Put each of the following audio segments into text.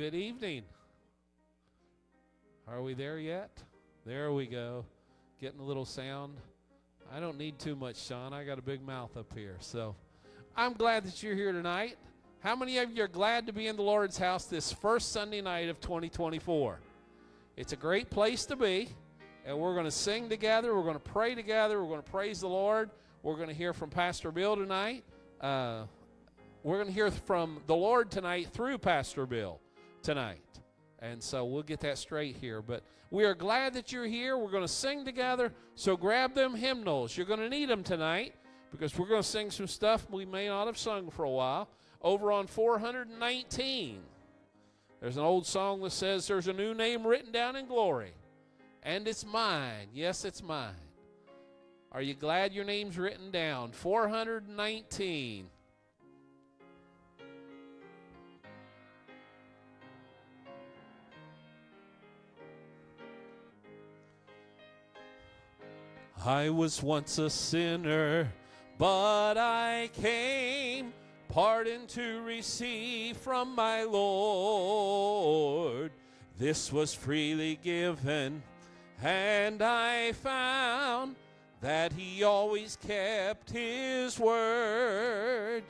Good evening. Are we there yet? There we go. Getting a little sound. I don't need too much, Sean. I got a big mouth up here. So I'm glad that you're here tonight. How many of you are glad to be in the Lord's house this first Sunday night of 2024? It's a great place to be, and we're going to sing together. We're going to pray together. We're going to praise the Lord. We're going to hear from Pastor Bill tonight. Uh, we're going to hear from the Lord tonight through Pastor Bill tonight. And so we'll get that straight here. But we are glad that you're here. We're going to sing together. So grab them hymnals. You're going to need them tonight because we're going to sing some stuff we may not have sung for a while. Over on 419, there's an old song that says, There's a new name written down in glory, and it's mine. Yes, it's mine. Are you glad your name's written down? 419. I was once a sinner, but I came pardon to receive from my Lord. This was freely given, and I found that He always kept His word.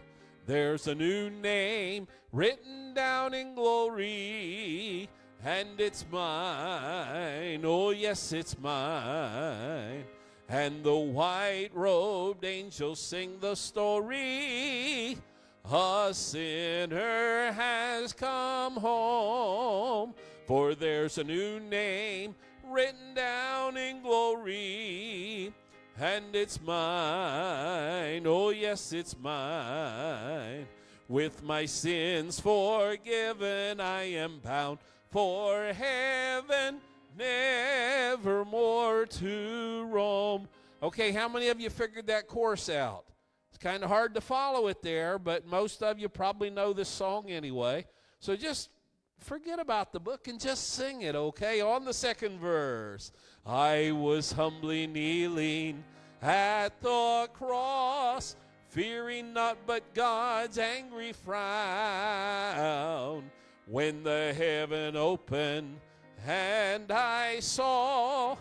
There's a new name written down in glory, and it's mine. Oh, yes, it's mine. And the white robed angels sing the story. A sinner has come home, for there's a new name written down in glory, and it's mine. Oh, yes, it's mine. With my sins forgiven, I am bound for heaven never more to roam. Okay, how many of you figured that chorus out? It's kind of hard to follow it there, but most of you probably know this song anyway. So just forget about the book and just sing it, okay? On the second verse. I was humbly kneeling at the cross, fearing not but God's angry frown. When the heaven opened, and I saw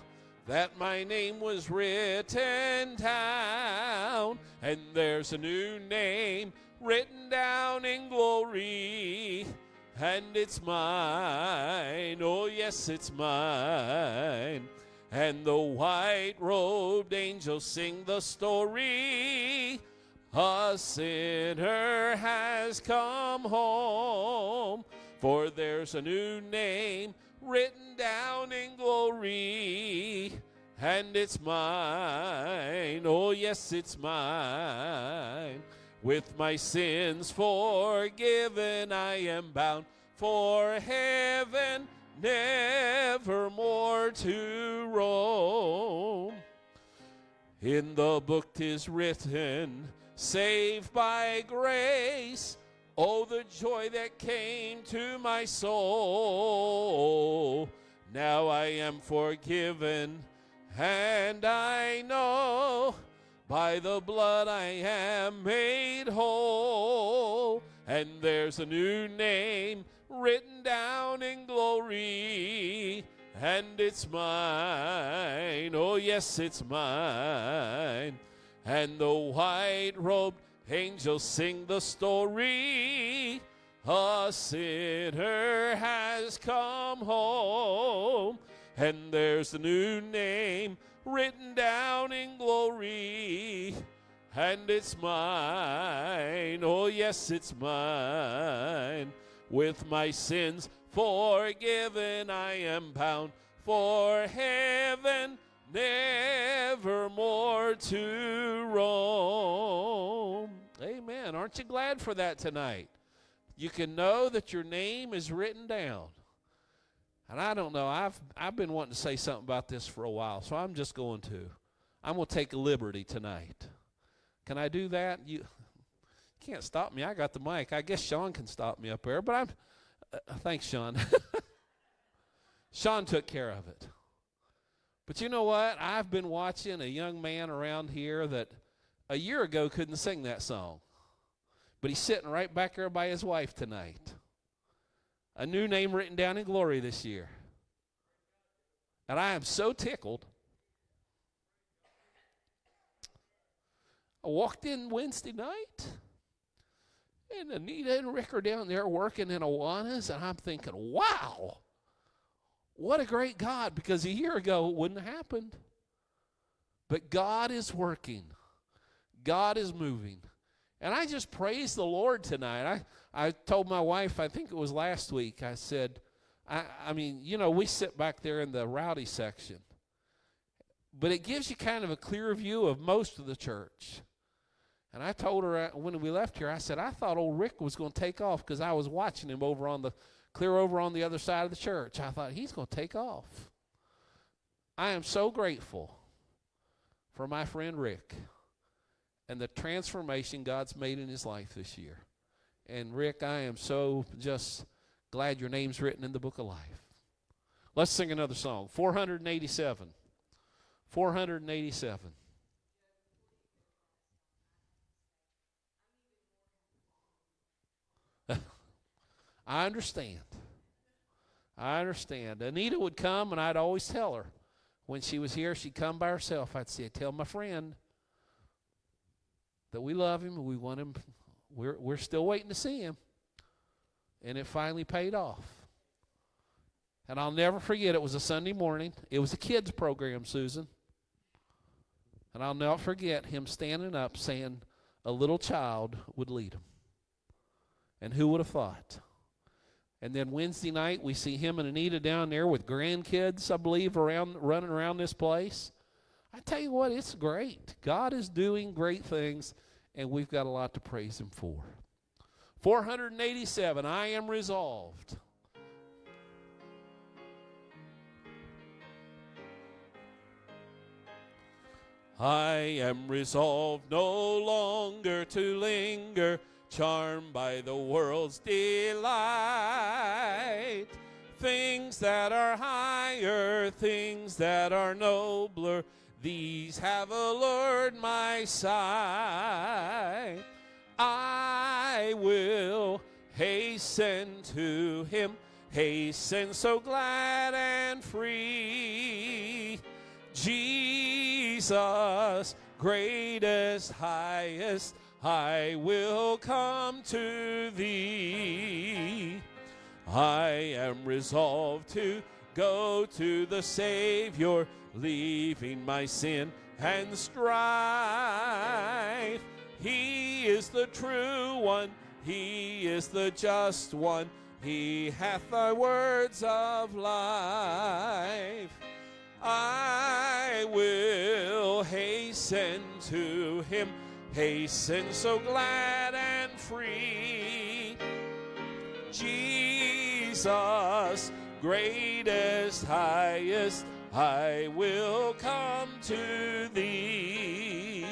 that my name was written down, and there's a new name written down in glory, and it's mine. Oh, yes, it's mine. And the white robed angels sing the story. A sinner has come home, for there's a new name written down in glory, and it's mine. Oh, yes, it's mine. With my sins forgiven, I am bound for heaven, never more to roam. In the book is written, saved by grace Oh, the joy that came to my soul. Now I am forgiven, and I know by the blood I am made whole. And there's a new name written down in glory, and it's mine. Oh, yes, it's mine. And the white robe Angels sing the story. A sinner has come home, and there's a new name written down in glory, and it's mine. Oh, yes, it's mine. With my sins forgiven, I am bound for heaven, never more to roam. Amen. Aren't you glad for that tonight? You can know that your name is written down. And I don't know, I've I've been wanting to say something about this for a while, so I'm just going to. I'm going to take a liberty tonight. Can I do that? You can't stop me. I got the mic. I guess Sean can stop me up there, but I'm uh, thanks Sean. Sean took care of it. But you know what? I've been watching a young man around here that a year ago couldn't sing that song. But he's sitting right back there by his wife tonight. a new name written down in glory this year. And I am so tickled. I walked in Wednesday night, and Anita and Rick are down there working in Awanas, and I'm thinking, wow, what a great God, because a year ago it wouldn't have happened. But God is working, God is moving. And I just praise the Lord tonight. I, I told my wife, I think it was last week, I said, I, I mean, you know, we sit back there in the rowdy section, but it gives you kind of a clear view of most of the church. And I told her uh, when we left here, I said, I thought old Rick was going to take off because I was watching him over on the, clear over on the other side of the church. I thought, he's going to take off. I am so grateful for my friend Rick and the transformation God's made in his life this year. And Rick, I am so just glad your name's written in the book of life. Let's sing another song 487. 487. I understand. I understand. Anita would come, and I'd always tell her when she was here, she'd come by herself. I'd say, Tell my friend that we love him, we want him, we're, we're still waiting to see him. And it finally paid off. And I'll never forget, it was a Sunday morning. It was a kids' program, Susan. And I'll never forget him standing up saying, A little child would lead him. And who would have thought? And then Wednesday night, we see him and Anita down there with grandkids, I believe, around running around this place. I tell you what, it's great. God is doing great things, and we've got a lot to praise Him for. 487, I am resolved. I am resolved no longer to linger charmed by the world's delight. Things that are higher, things that are nobler, these have allured my sight. I will hasten to him, hasten so glad and free. Jesus, greatest, highest, I will come to thee. I am resolved to go to the Savior, leaving my sin and strife. He is the true one, He is the just one, He hath the words of life. I will hasten to Him hasten so glad and free. Jesus, greatest, highest, I will come to thee.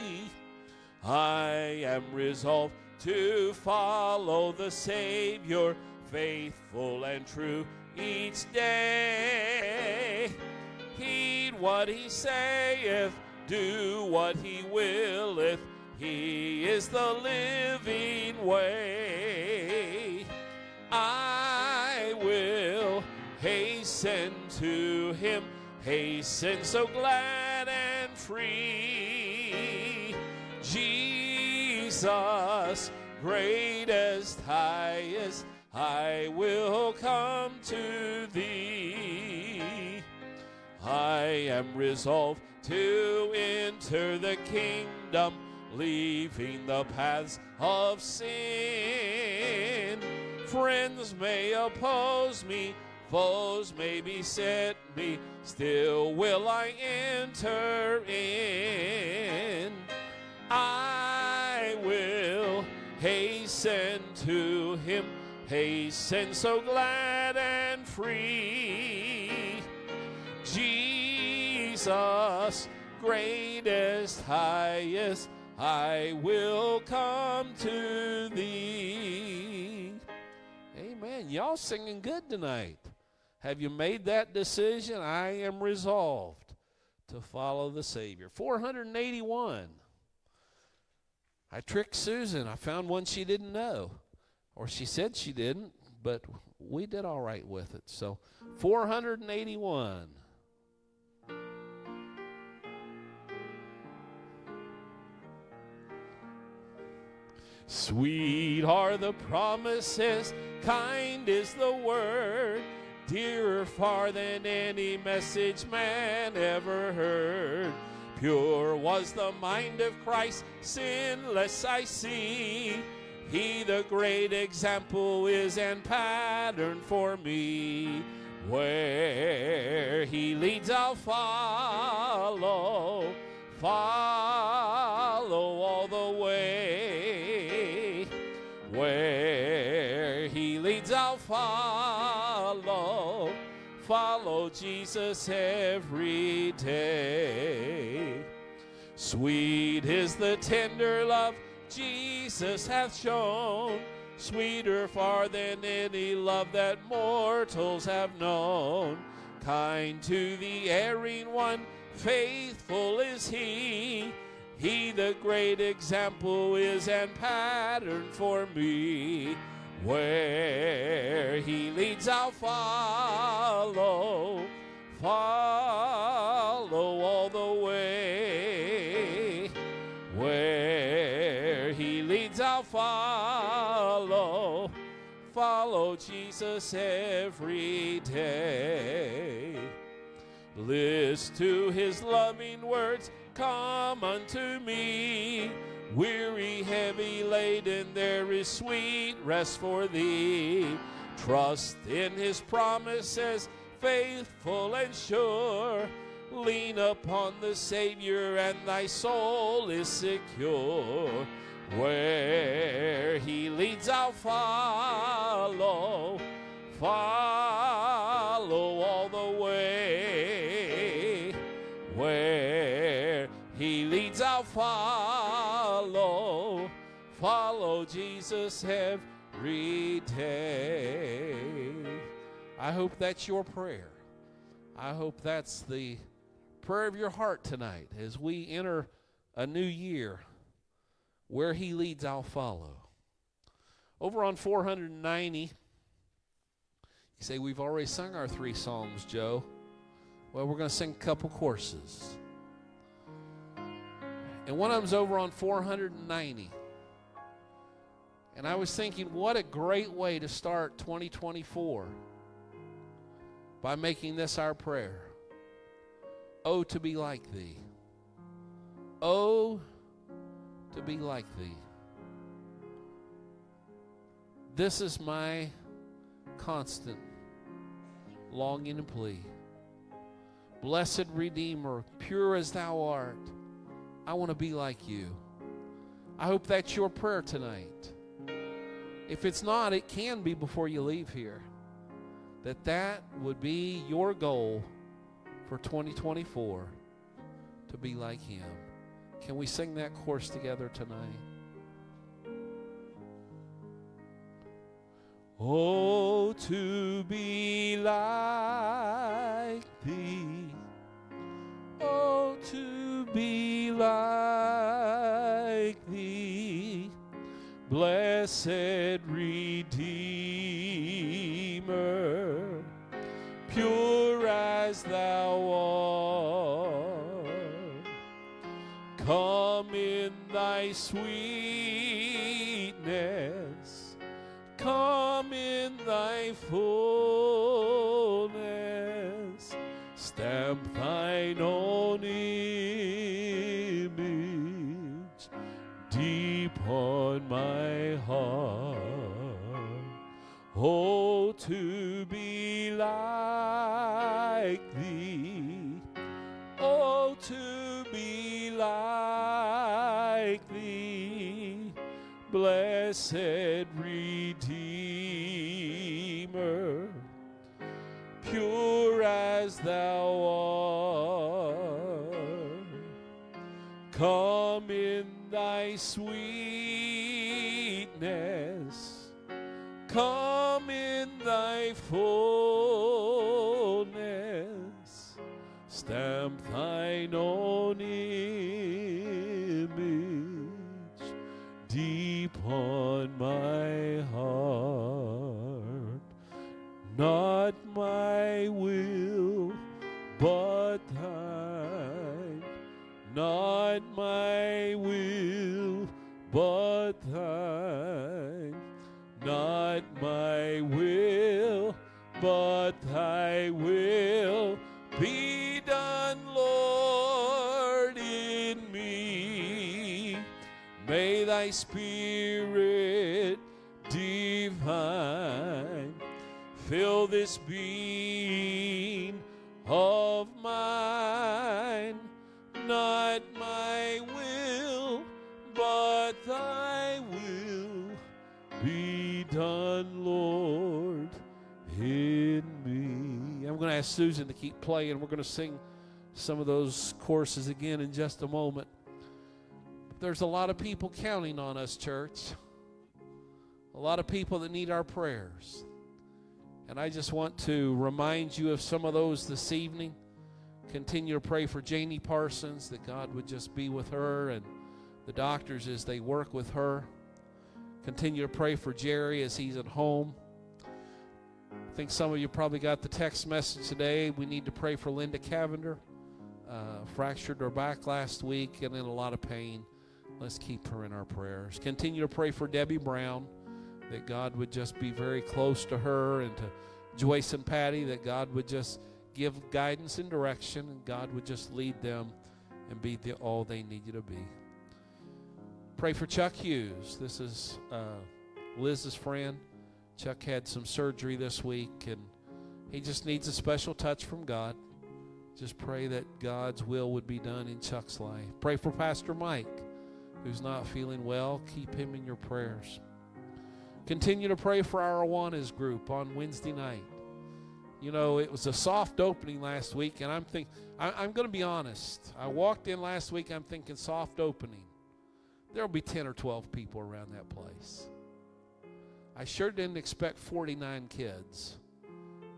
I am resolved to follow the Savior, faithful and true each day. Heed what he saith, do what he willeth he is the living way. I will hasten to him, hasten so glad and free. Jesus, greatest, highest, I will come to thee. I am resolved to enter the kingdom leaving the paths of sin. Friends may oppose me, foes may beset me, still will I enter in. I will hasten to him, hasten so glad and free. Jesus, greatest, highest, I will come to thee. Amen. Y'all singing good tonight. Have you made that decision? I am resolved to follow the Savior. 481. I tricked Susan. I found one she didn't know. Or she said she didn't, but we did all right with it. So 481. Sweet are the promises, kind is the word, dearer far than any message man ever heard. Pure was the mind of Christ, sinless I see. He the great example is and pattern for me. Where he leads, I'll follow, follow all the way. Follow, Jesus every day. Sweet is the tender love Jesus hath shown, sweeter far than any love that mortals have known. Kind to the erring one, faithful is he. He the great example is and pattern for me. Where he leads, I'll follow, follow all the way. Where he leads, I'll follow, follow Jesus every day. List to his loving words, come unto me. Weary, heavy laden, there is sweet rest for thee. Trust in his promises, faithful and sure. Lean upon the Savior, and thy soul is secure. Where he leads, I'll follow, follow all the way. Where he leads, I'll follow, follow Jesus every day. I hope that's your prayer. I hope that's the prayer of your heart tonight as we enter a new year. Where he leads, I'll follow. Over on 490, you say, We've already sung our three songs, Joe. Well, we're going to sing a couple courses. And one of them's over on 490. And I was thinking, what a great way to start 2024 by making this our prayer. Oh, to be like thee. Oh, to be like thee. This is my constant longing and plea. Blessed Redeemer, pure as thou art, I want to be like you. I hope that's your prayer tonight. If it's not, it can be before you leave here. That that would be your goal for 2024 to be like him. Can we sing that chorus together tonight? Oh, to be like thee. Oh, to be like Blessed Redeemer, pure as thou art. Come in thy sweetness, come in thy fullness, on my heart. Oh, to be like thee. Oh, to be like thee. Blessed Redeemer, pure as thou art. Come in thy Come in thy fullness, stamp thine own image deep on my heart. Not my will, but thine, not my will will be done, Lord, in me. May thy spirit divine fill this being ask Susan to keep playing. We're going to sing some of those courses again in just a moment. There's a lot of people counting on us, church. A lot of people that need our prayers. And I just want to remind you of some of those this evening. Continue to pray for Janie Parsons, that God would just be with her and the doctors as they work with her. Continue to pray for Jerry as he's at home. I think some of you probably got the text message today. We need to pray for Linda Cavender. Uh, fractured her back last week and in a lot of pain. Let's keep her in our prayers. Continue to pray for Debbie Brown, that God would just be very close to her and to Joyce and Patty, that God would just give guidance and direction, and God would just lead them and be the, all they need you to be. Pray for Chuck Hughes. This is uh, Liz's friend. Chuck had some surgery this week, and he just needs a special touch from God. Just pray that God's will would be done in Chuck's life. Pray for Pastor Mike, who's not feeling well. Keep him in your prayers. Continue to pray for our Awanas group on Wednesday night. You know, it was a soft opening last week, and I'm thinking, I'm going to be honest. I walked in last week, I'm thinking soft opening. There'll be 10 or 12 people around that place. I sure didn't expect 49 kids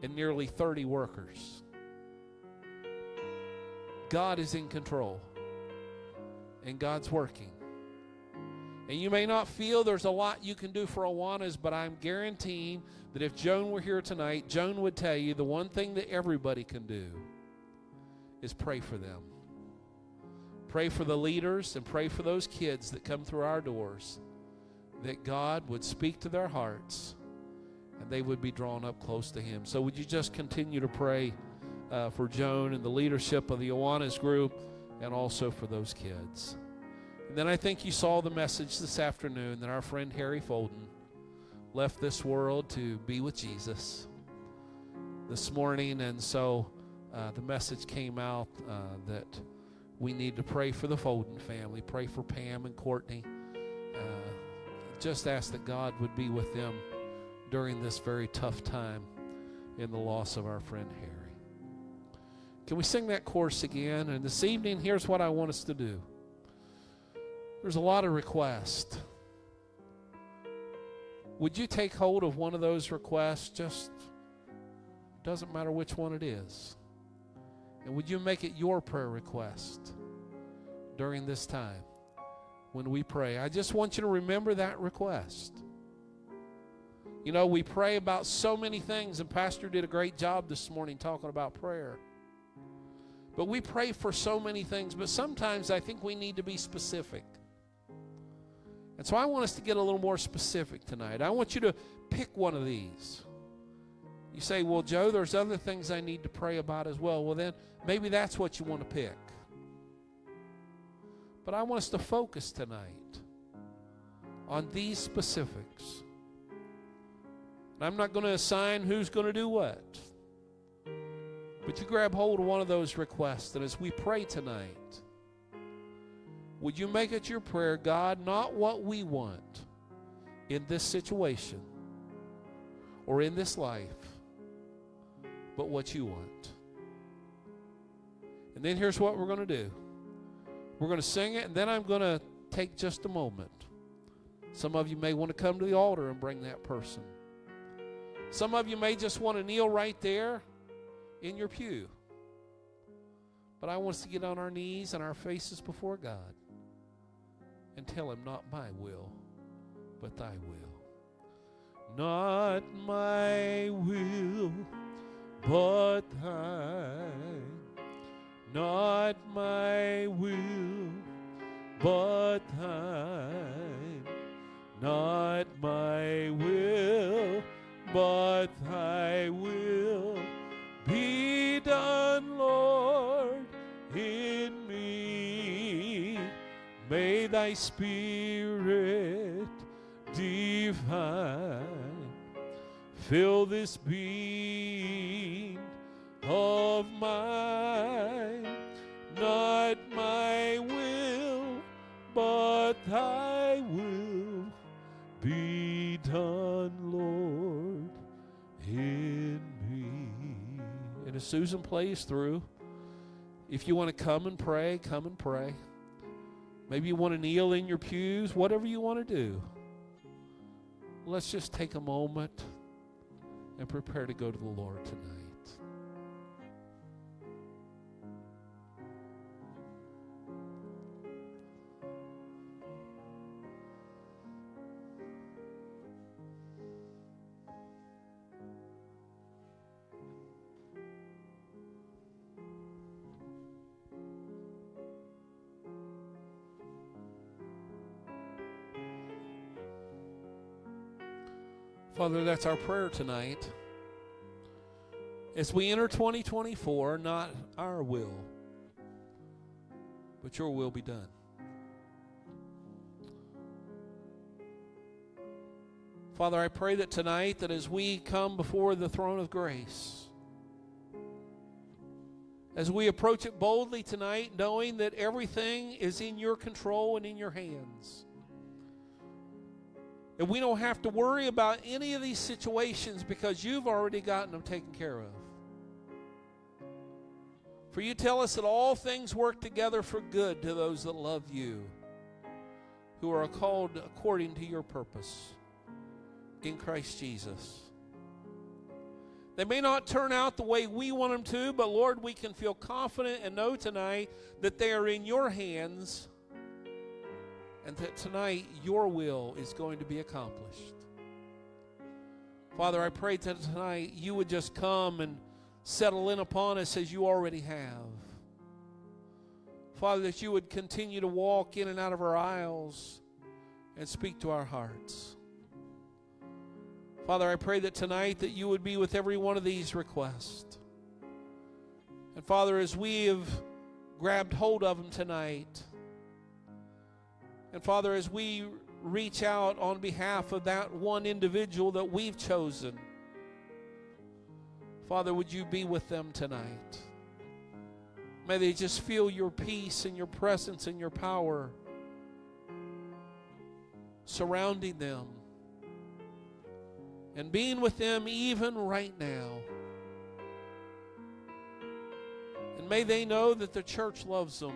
and nearly 30 workers. God is in control, and God's working. And you may not feel there's a lot you can do for Awanas, but I'm guaranteeing that if Joan were here tonight, Joan would tell you the one thing that everybody can do is pray for them. Pray for the leaders and pray for those kids that come through our doors, that God would speak to their hearts and they would be drawn up close to Him. So, would you just continue to pray uh, for Joan and the leadership of the Awanas group and also for those kids? And then I think you saw the message this afternoon that our friend Harry Folden left this world to be with Jesus this morning. And so uh, the message came out uh, that we need to pray for the Folden family, pray for Pam and Courtney. Just ask that God would be with them during this very tough time in the loss of our friend Harry. Can we sing that chorus again? And this evening, here's what I want us to do. There's a lot of requests. Would you take hold of one of those requests? Just doesn't matter which one it is. And would you make it your prayer request during this time when we pray? I just want you to remember that request. You know, we pray about so many things, and Pastor did a great job this morning talking about prayer. But we pray for so many things, but sometimes I think we need to be specific. And so I want us to get a little more specific tonight. I want you to pick one of these. You say, well, Joe, there's other things I need to pray about as well. Well, then maybe that's what you want to pick. But I want us to focus tonight on these specifics. And I'm not going to assign who's going to do what. But you grab hold of one of those requests, and as we pray tonight, would you make it your prayer, God, not what we want in this situation or in this life, but what you want? And then here's what we're going to do we're going to sing it, and then I'm going to take just a moment. Some of you may want to come to the altar and bring that person. Some of you may just want to kneel right there in your pew. But I want us to get on our knees and our faces before God and tell him, Not my will, but thy will. Not my will, but thine. Not my will, but thine. Not my will, but thy will be done, Lord, in me. May thy spirit divine fill this being of mine, not my will, but thy will be done, Lord, in me. And as Susan plays through, if you want to come and pray, come and pray. Maybe you want to kneel in your pews, whatever you want to do. Let's just take a moment and prepare to go to the Lord tonight. Father, that's our prayer tonight. As we enter 2024, not our will, but your will be done. Father, I pray that tonight, that as we come before the throne of grace, as we approach it boldly tonight, knowing that everything is in your control and in your hands. And we don't have to worry about any of these situations because you've already gotten them taken care of. For you tell us that all things work together for good to those that love you, who are called according to your purpose in Christ Jesus. They may not turn out the way we want them to, but Lord, we can feel confident and know tonight that they are in your hands and that tonight your will is going to be accomplished. Father, I pray that tonight you would just come and settle in upon us as you already have. Father, that you would continue to walk in and out of our aisles and speak to our hearts. Father, I pray that tonight that you would be with every one of these requests. And Father, as we have grabbed hold of them tonight, and Father, as we reach out on behalf of that one individual that we've chosen, Father, would you be with them tonight? May they just feel your peace and your presence and your power surrounding them and being with them even right now. And may they know that the church loves them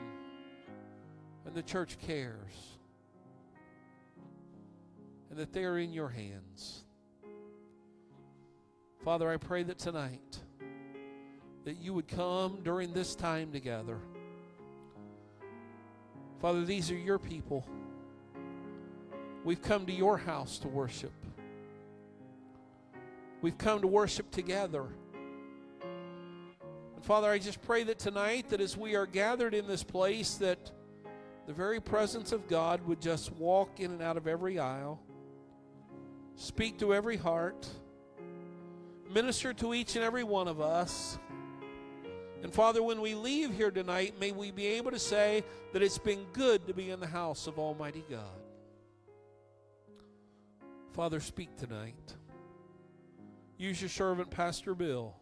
and the church cares and that they are in your hands. Father, I pray that tonight that you would come during this time together. Father, these are your people. We've come to your house to worship. We've come to worship together. And Father, I just pray that tonight that as we are gathered in this place that the very presence of God would just walk in and out of every aisle. Speak to every heart. Minister to each and every one of us. And Father, when we leave here tonight, may we be able to say that it's been good to be in the house of Almighty God. Father, speak tonight. Use your servant, Pastor Bill,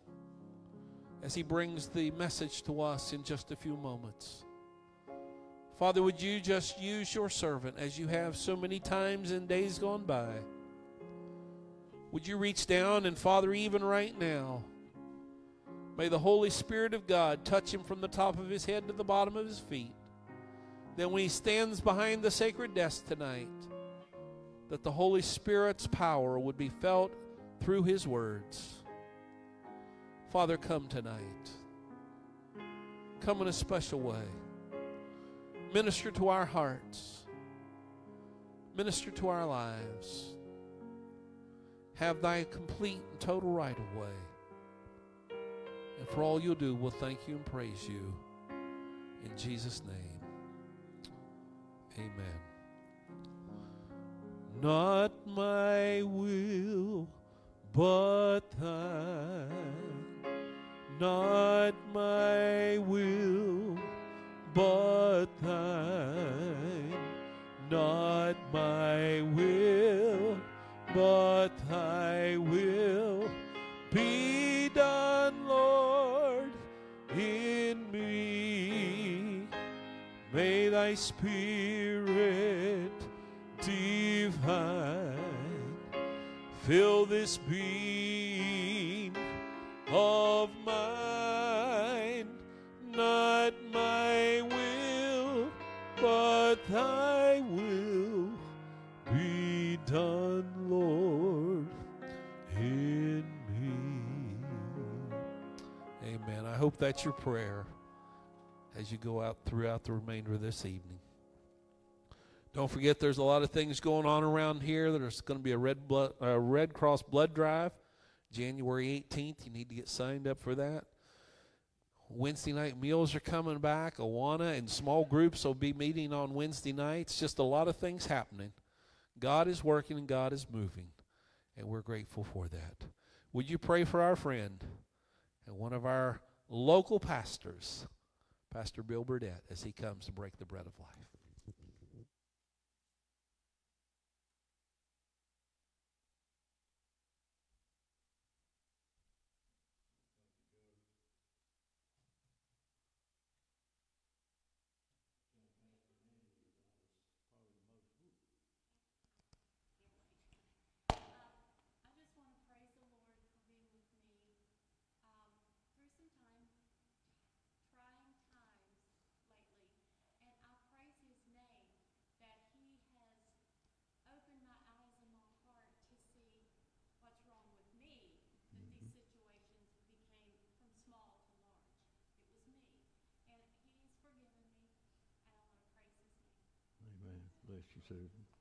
as he brings the message to us in just a few moments. Father, would you just use your servant as you have so many times in days gone by? Would you reach down and, Father, even right now, may the Holy Spirit of God touch him from the top of his head to the bottom of his feet. Then, when he stands behind the sacred desk tonight, that the Holy Spirit's power would be felt through his words. Father, come tonight. Come in a special way. Minister to our hearts. Minister to our lives have thy complete and total right of way. And for all you'll do, we'll thank you and praise you. In Jesus' name, amen. Not my will, but thine. Not my will, but thine. Not my will, but thy will be done, Lord, in me. May thy spirit divine fill this being of mine, not my will, but thy will be done, hope that's your prayer as you go out throughout the remainder of this evening. Don't forget, there's a lot of things going on around here. There's going to be a Red, blood, uh, Red Cross blood drive January 18th. You need to get signed up for that. Wednesday night meals are coming back. Awana and small groups will be meeting on Wednesday nights. Just a lot of things happening. God is working and God is moving, and we're grateful for that. Would you pray for our friend and one of our local pastors, Pastor Bill Burdette, as he comes to break the bread of life? I just want to praise the Lord for being with me um, through some time, trying times lately. And I praise His name that He has opened my eyes and my heart to see what's wrong with me. That these situations became from small to large. It was me. And He has forgiven me, and I want to praise His name. Amen. Bless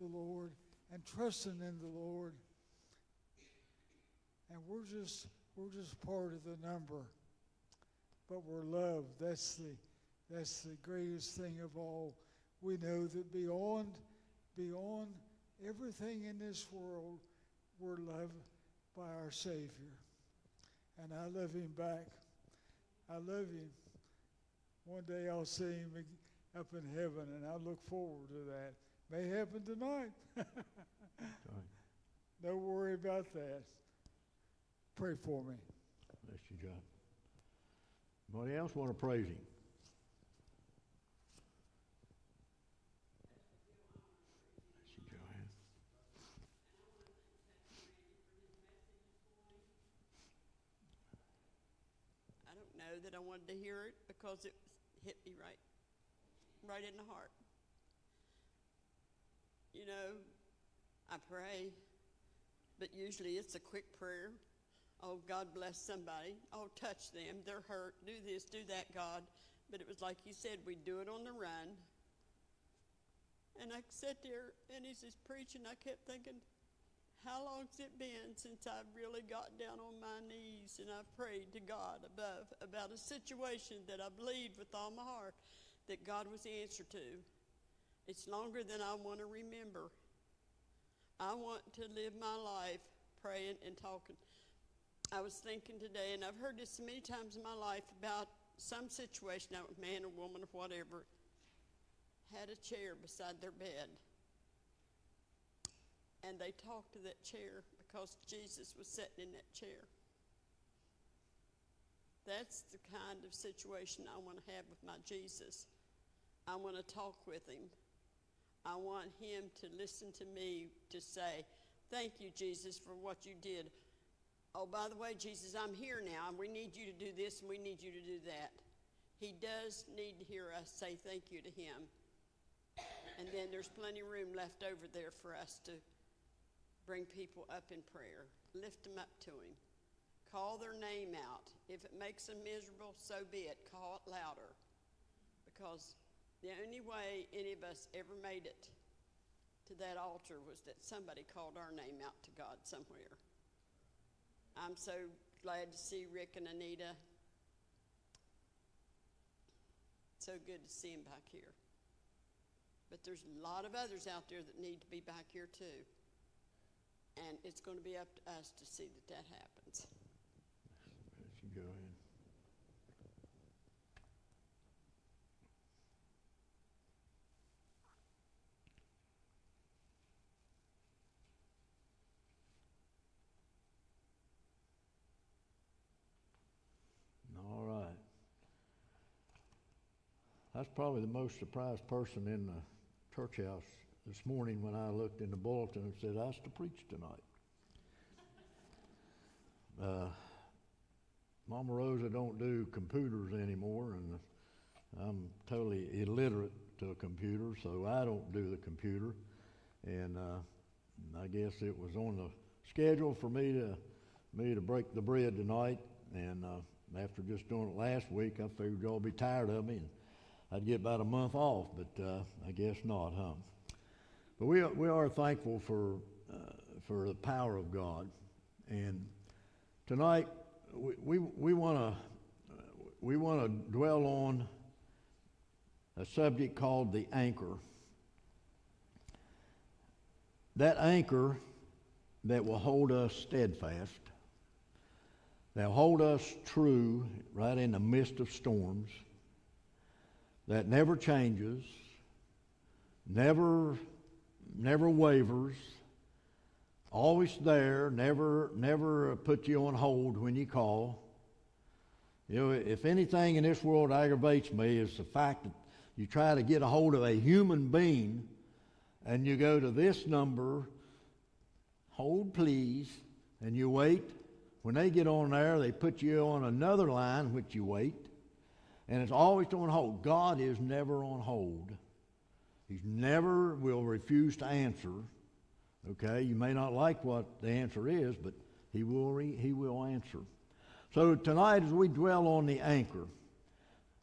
the Lord and trusting in the Lord. And we're just we're just part of the number. But we're loved. That's the that's the greatest thing of all. We know that beyond beyond everything in this world, we're loved by our Savior. And I love him back. I love him. One day I'll see him up in heaven, and I look forward to that. May happen tonight. Sorry. Don't worry about that. Pray for me. Bless you, John. Anybody else want to praise him? Bless you, Joanne. I don't know that I wanted to hear it because it hit me right, right in the heart. You know, I pray, but usually it's a quick prayer. Oh, God bless somebody. Oh, touch them. They're hurt. Do this, do that, God. But it was like you said, we do it on the run. And I sat there and he's just preaching. I kept thinking, how long's it been since I've really got down on my knees and I've prayed to God above about a situation that I believed with all my heart that God was the answer to? It's longer than I want to remember. I want to live my life praying and talking. I was thinking today, and I've heard this many times in my life about some situation, now man or woman or whatever, had a chair beside their bed and they talked to that chair because Jesus was sitting in that chair. That's the kind of situation I want to have with my Jesus. I want to talk with him. I want him to listen to me to say, Thank you, Jesus, for what you did. Oh, by the way, Jesus, I'm here now, and we need you to do this and we need you to do that. He does need to hear us say thank you to him. And then there's plenty of room left over there for us to bring people up in prayer, lift them up to him, call their name out. If it makes them miserable, so be it. Call it louder. Because the only way any of us ever made it to that altar was that somebody called our name out to God somewhere. I'm so glad to see Rick and Anita. So good to see him back here. But there's a lot of others out there that need to be back here too. And it's going to be up to us to see that that happens. Let you go ahead. All right. That's probably the most surprised person in the church house this morning when I looked in the bulletin and said, I was to preach tonight. Uh, Mama Rosa don't do computers anymore, and I'm totally illiterate to a computer, so I don't do the computer. And uh, I guess it was on the schedule for me to me to break the bread tonight. And uh, after just doing it last week, I figured y'all be tired of me, and I'd get about a month off. But uh, I guess not, huh? But we are, we are thankful for uh, for the power of God, and tonight we we, we want to we want to dwell on a subject called the anchor. That anchor that will hold us steadfast, that will hold us true right in the midst of storms, that never changes, never never wavers, always there, never never uh, put you on hold when you call. You know, if anything in this world aggravates me is the fact that you try to get a hold of a human being and you go to this number, hold please, and you wait. When they get on there, they put you on another line, which you wait. And it's always on hold. God is never on hold. He never will refuse to answer. Okay, you may not like what the answer is, but he will, re- he will answer. So tonight, as we dwell on the anchor,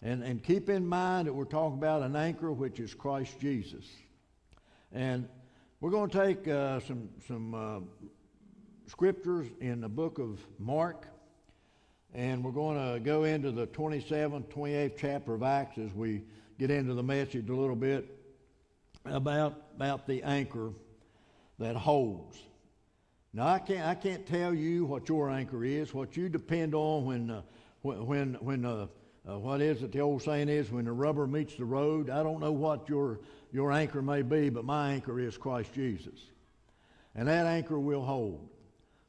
and, and keep in mind that we're talking about an anchor which is Christ Jesus. And we're going to take uh, some, some uh, scriptures in the book of Mark, and we're going to go into the 27th, 28th chapter of Acts as we get into the message a little bit about, about the anchor that holds. Now, I can't, I can't tell you what your anchor is, what you depend on when, uh, when, when uh, uh, what is it the old saying is, when the rubber meets the road. I don't know what your, your anchor may be, but my anchor is Christ Jesus. And that anchor will hold.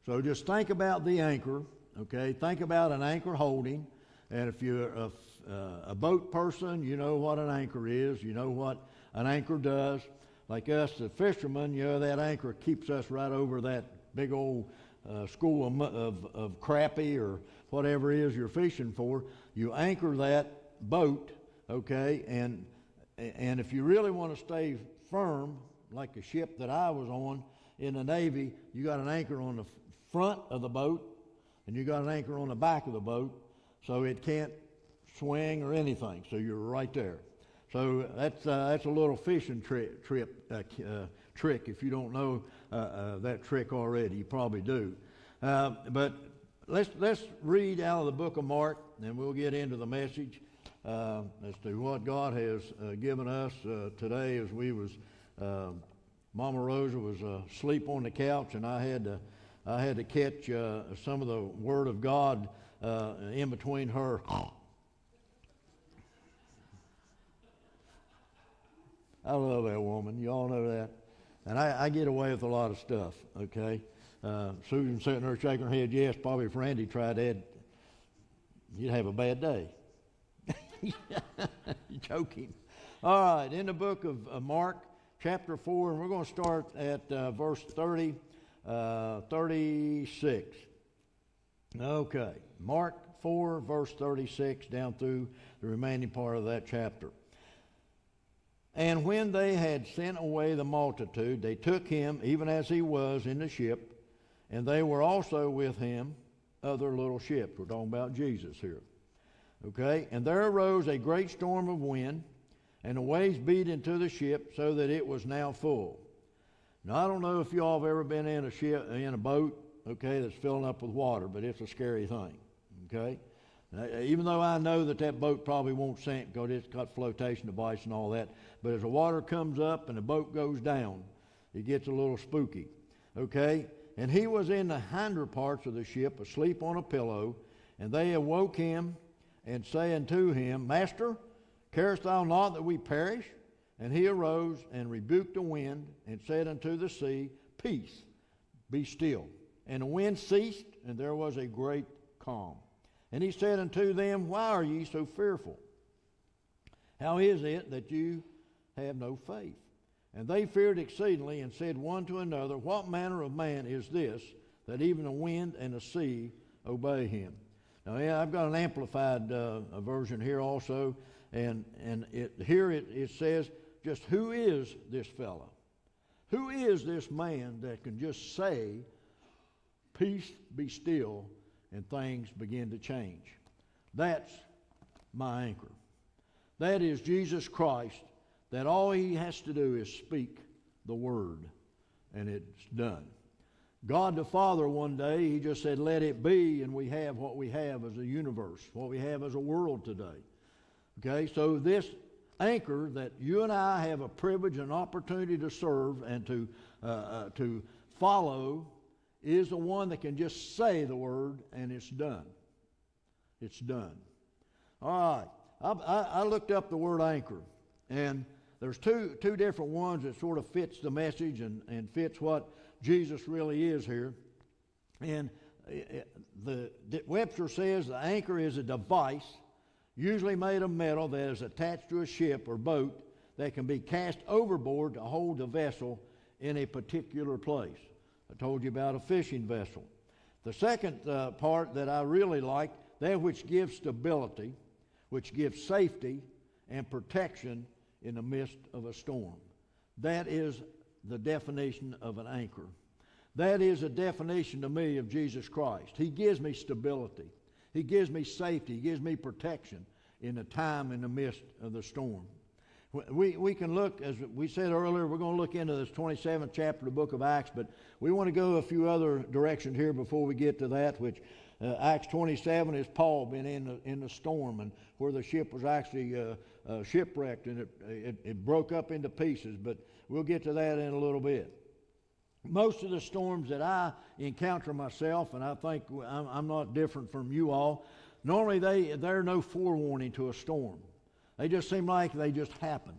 So just think about the anchor, okay? Think about an anchor holding. And if you're a, uh, a boat person, you know what an anchor is, you know what an anchor does. Like us, the fishermen, you know, that anchor keeps us right over that big old uh, school of, of, of crappie or whatever it is you're fishing for. You anchor that boat, okay, and and if you really want to stay firm, like a ship that I was on in the Navy, you got an anchor on the front of the boat, and you got an anchor on the back of the boat, so it can't swing or anything. So you're right there. So that's uh, that's a little fishing tri- trip uh, uh, trick. If you don't know uh, uh, that trick already, you probably do. Uh, but let's let's read out of the book of Mark, and we'll get into the message as to what God has given us today. As we was, Mama Rosa was asleep on the couch, and I had to I had to catch some of the Word of God in between her. I love that woman. You all know that. And I, I get away with a lot of stuff, okay? Uh, Susan sitting there shaking her head, yes, probably if Randy tried that, you'd have a bad day. Joking. All right, in the book of uh, Mark, chapter 4, and we're going to start at uh, verse 30, uh, 36. Okay, Mark 4, verse 36, down through the remaining part of that chapter. And when they had sent away the multitude, they took him, even as he was, in the ship, and they were also with him other little ships. We're talking about Jesus here. Okay? And there arose a great storm of wind, and the waves beat into the ship so that it was now full. Now, I don't know if y'all have ever been in a ship, in a boat, okay, that's filling up with water, but it's a scary thing. Okay? Now, even though I know that that boat probably won't sink because it's got flotation device and all that, but as the water comes up and the boat goes down, it gets a little spooky. Okay? And he was in the hinder parts of the ship, asleep on a pillow, and they awoke him and saying to him, Master, carest thou not that we perish? And he arose and rebuked the wind and said unto the sea, Peace, be still. And the wind ceased, and there was a great calm. And he said unto them, Why are ye so fearful? How is it that you have no faith? And they feared exceedingly and said one to another, What manner of man is this that even the wind and the sea obey him? Now, yeah, I've got an amplified uh, version here also, and, and it, here it, it says just who is this fellow? Who is this man that can just say, Peace be still, and things begin to change? That's my anchor. That is Jesus Christ, that all he has to do is speak the word, and it's done. God the Father, one day, he just said, Let it be, and we have what we have as a universe, what we have as a world today. Okay, so this anchor that you and I have a privilege and opportunity to serve and to, uh, uh, to follow is the one that can just say the word and it's done. It's done. All right. I, I, I looked up the word anchor, and there's two, two different ones that sort of fits the message and, and fits what Jesus really is here. And uh, the, the Webster says the anchor is a device usually made of metal that is attached to a ship or boat that can be cast overboard to hold the vessel in a particular place. I told you about a fishing vessel. The second uh, part that I really like, that which gives stability, which gives safety and protection in the midst of a storm. That is the definition of an anchor. That is a definition to me of Jesus Christ. He gives me stability. He gives me safety. He gives me protection in the time in the midst of the storm. We, we can look, as we said earlier, we're going to look into this 27th chapter of the book of Acts, but we want to go a few other directions here before we get to that, which uh, Acts 27 is Paul being in the, in the storm and where the ship was actually uh, uh, shipwrecked and it, it, it broke up into pieces, but we'll get to that in a little bit. Most of the storms that I encounter myself, and I think I'm, I'm not different from you all, normally they, they're no forewarning to a storm. They just seem like they just happen.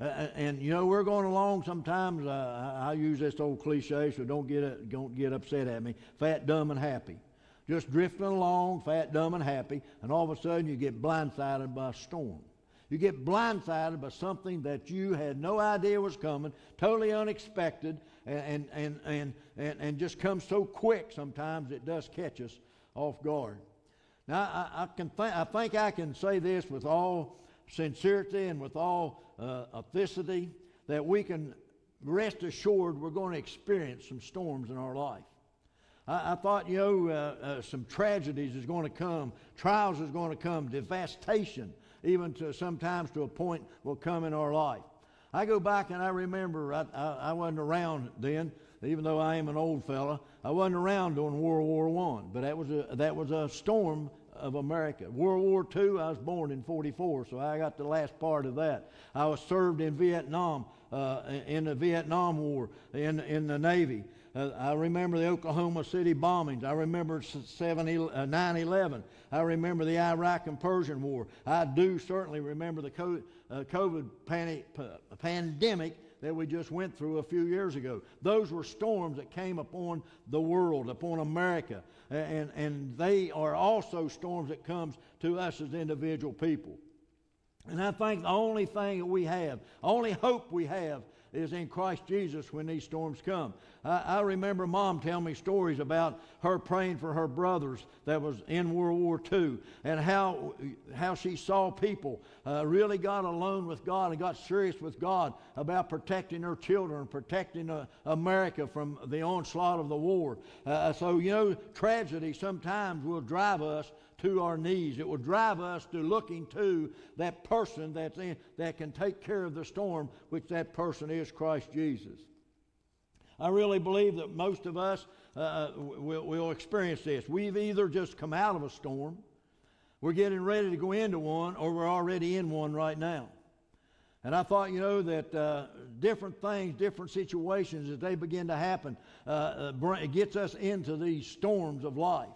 Uh, and you know we're going along sometimes. Uh, I, I use this old cliche, so don't get don't get upset at me. Fat, dumb, and happy, just drifting along, fat, dumb, and happy, and all of a sudden you get blindsided by a storm. You get blindsided by something that you had no idea was coming, totally unexpected, and, and, and, and, and just comes so quick sometimes it does catch us off guard. Now, I, I can th- I think I can say this with all sincerity and with all uh, authenticity that we can rest assured we're going to experience some storms in our life. I, I thought, you know, uh, uh, some tragedies is going to come, trials is going to come, devastation, even to sometimes to a point will come in our life. I go back and I remember I, I, I wasn't around then, even though I am an old fella. I wasn't around during World War One, but that was a that was a storm of America. World War II, I was born in 44, so I got the last part of that. I was served in Vietnam, uh, in the Vietnam War, in, in the Navy. Uh, I remember the Oklahoma City bombings. I remember 9 11. Uh, I remember the Iraq and Persian War. I do certainly remember the COVID, uh, COVID pandemic that we just went through a few years ago. Those were storms that came upon the world, upon America. And, and they are also storms that comes to us as individual people. And I think the only thing that we have, only hope we have, is in Christ Jesus when these storms come. I, I, remember Mom telling me stories about her praying for her brothers that was in World War II and how, how she saw people uh, really got alone with God and got serious with God about protecting her children, protecting uh, America from the onslaught of the war. Uh, so, you know, tragedy sometimes will drive us to our knees. It will drive us to looking to that person that's in, that can take care of the storm, which that person is Christ Jesus. I really believe that most of us uh, uh will, will experience this. We've either just come out of a storm, we're getting ready to go into one, or we're already in one right now. And I thought, you know, that uh, different things, different situations, as they begin to happen, uh, uh, it gets us into these storms of life.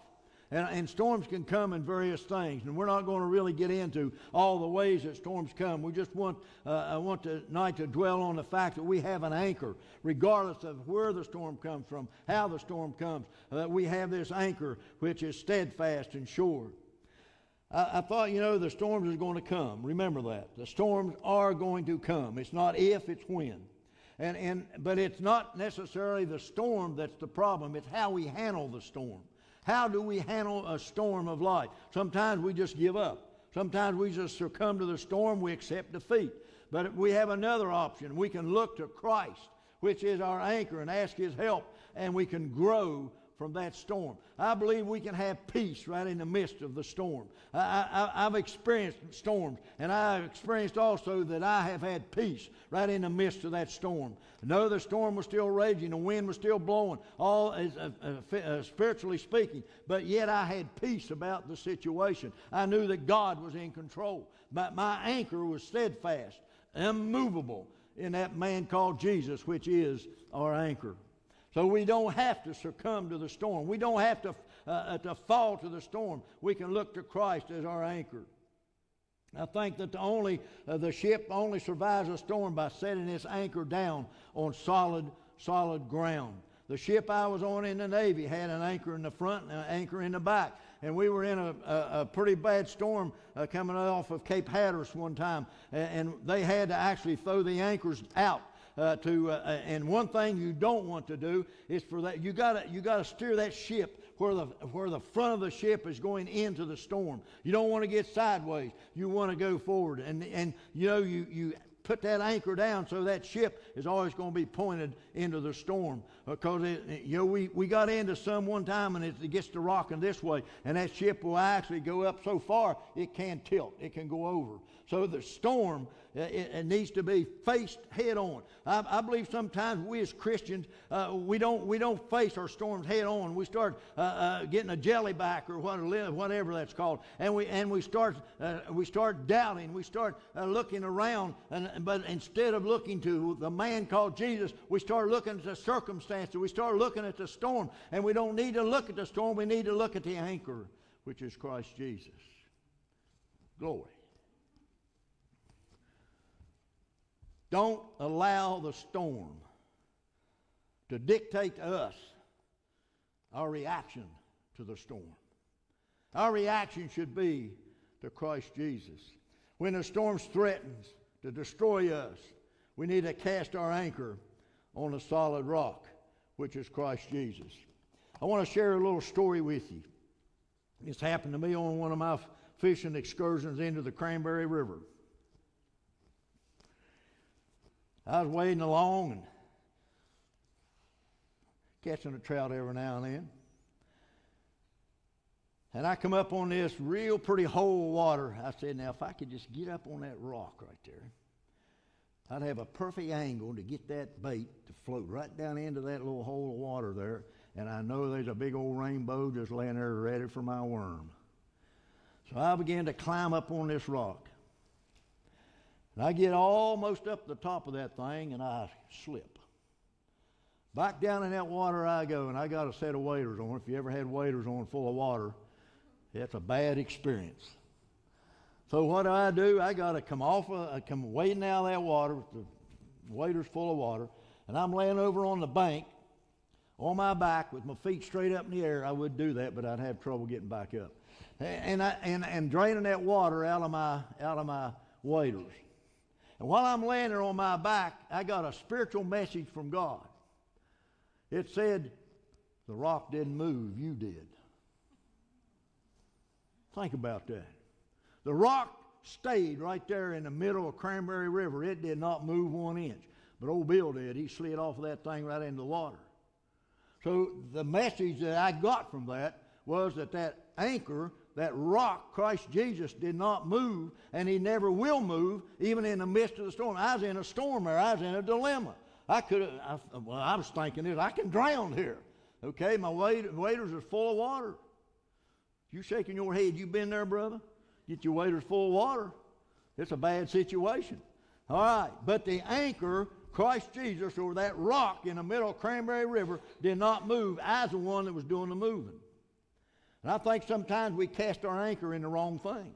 And, and, storms can come in various things, and we're not going to really get into all the ways that storms come. We just want, uh, I want tonight to dwell on the fact that we have an anchor, regardless of where the storm comes from, how the storm comes. That uh, we have this anchor which is steadfast and sure. I, I thought, you know, the storms are going to come. Remember that the storms are going to come. It's not if, it's when. And, and, but it's not necessarily the storm that's the problem, it's how we handle the storm. How do we handle a storm of life? Sometimes we just give up. Sometimes we just succumb to the storm, we accept defeat. But we have another option. We can look to Christ, which is our anchor, and ask His help, and we can grow from that storm. I believe we can have peace right in the midst of the storm. I, have experienced storms, and I've experienced also that I have had peace right in the midst of that storm. No, the storm was still raging, the wind was still blowing, all uh, uh, uh, spiritually speaking, but yet I had peace about the situation. I knew that God was in control. But my anchor was steadfast, immovable in that man called Jesus, which is our anchor. So we don't have to succumb to the storm. We don't have to, uh, uh, to fall to the storm. We can look to Christ as our anchor. I think that the only uh, the ship only survives a storm by setting its anchor down on solid solid ground. The ship I was on in the Navy had an anchor in the front and an anchor in the back. And we were in a, a, a pretty bad storm uh, coming off of Cape Hatteras one time, and, and they had to actually throw the anchors out uh, to, uh, uh, and one thing you don't want to do is for that, you gotta, you gotta steer that ship where the, where the front of the ship is going into the storm. You don't want to get sideways. You want to go forward. And, and you know, you, you put that anchor down so that ship is always going to be pointed into the storm. Because, it, you know, we, we got into some one time and it gets to rocking this way, and that ship will actually go up so far it can tilt, it can go over. So the storm uh, it, it, needs to be faced head on. I, I believe sometimes we as Christians, uh, we, don't, we don't face our storms head on. We start uh, uh, getting a jelly back or whatever that's called. And we, and we, start, uh, we start doubting. We start uh, looking around. And, but instead of looking to the man called Jesus, we start looking at the circumstances. We start looking at the storm. And we don't need to look at the storm. We need to look at the anchor, which is Christ Jesus. Glory. Don't allow the storm to dictate to us our reaction to the storm. Our reaction should be to Christ Jesus. When the storm threatens to destroy us, we need to cast our anchor on a solid rock, which is Christ Jesus. I want to share a little story with you. This happened to me on one of my fishing excursions into the Cranberry River. I was wading along and catching a trout every now and then. And I come up on this real pretty hole of water. I said, now if I could just get up on that rock right there, I'd have a perfect angle to get that bait to float right down into that little hole of water there. And I know there's a big old rainbow just laying there ready for my worm. So I began to climb up on this rock. And I get almost up the top of that thing and I slip. Back down in that water I go, and I got a set of waders on. If you ever had waders on full of water, it's a bad experience. So what do I do? I got to come off, of, I come wading out of that water with the waders full of water, and I'm laying over on the bank on my back with my feet straight up in the air. I would do that, but I'd have trouble getting back up. And, I, and, and draining that water out of my, out of my waders. And while I'm laying there on my back, I got a spiritual message from God. It said, The rock didn't move, you did. Think about that. The rock stayed right there in the middle of Cranberry River. It did not move one inch. But old Bill did. He slid off of that thing right into the water. So the message that I got from that was that that anchor, that rock, Christ Jesus, did not move, and he never will move, even in the midst of the storm. I was in a storm there. I was in a dilemma. I could have, well, I was thinking this, I can drown here. Okay, my waders are full of water. You shaking your head, you been there, brother? Get your waders full of water. It's a bad situation. All right, but the anchor, Christ Jesus, or that rock in the middle of Cranberry River, did not move. I was the one that was doing the moving. And I think sometimes we cast our anchor in the wrong things.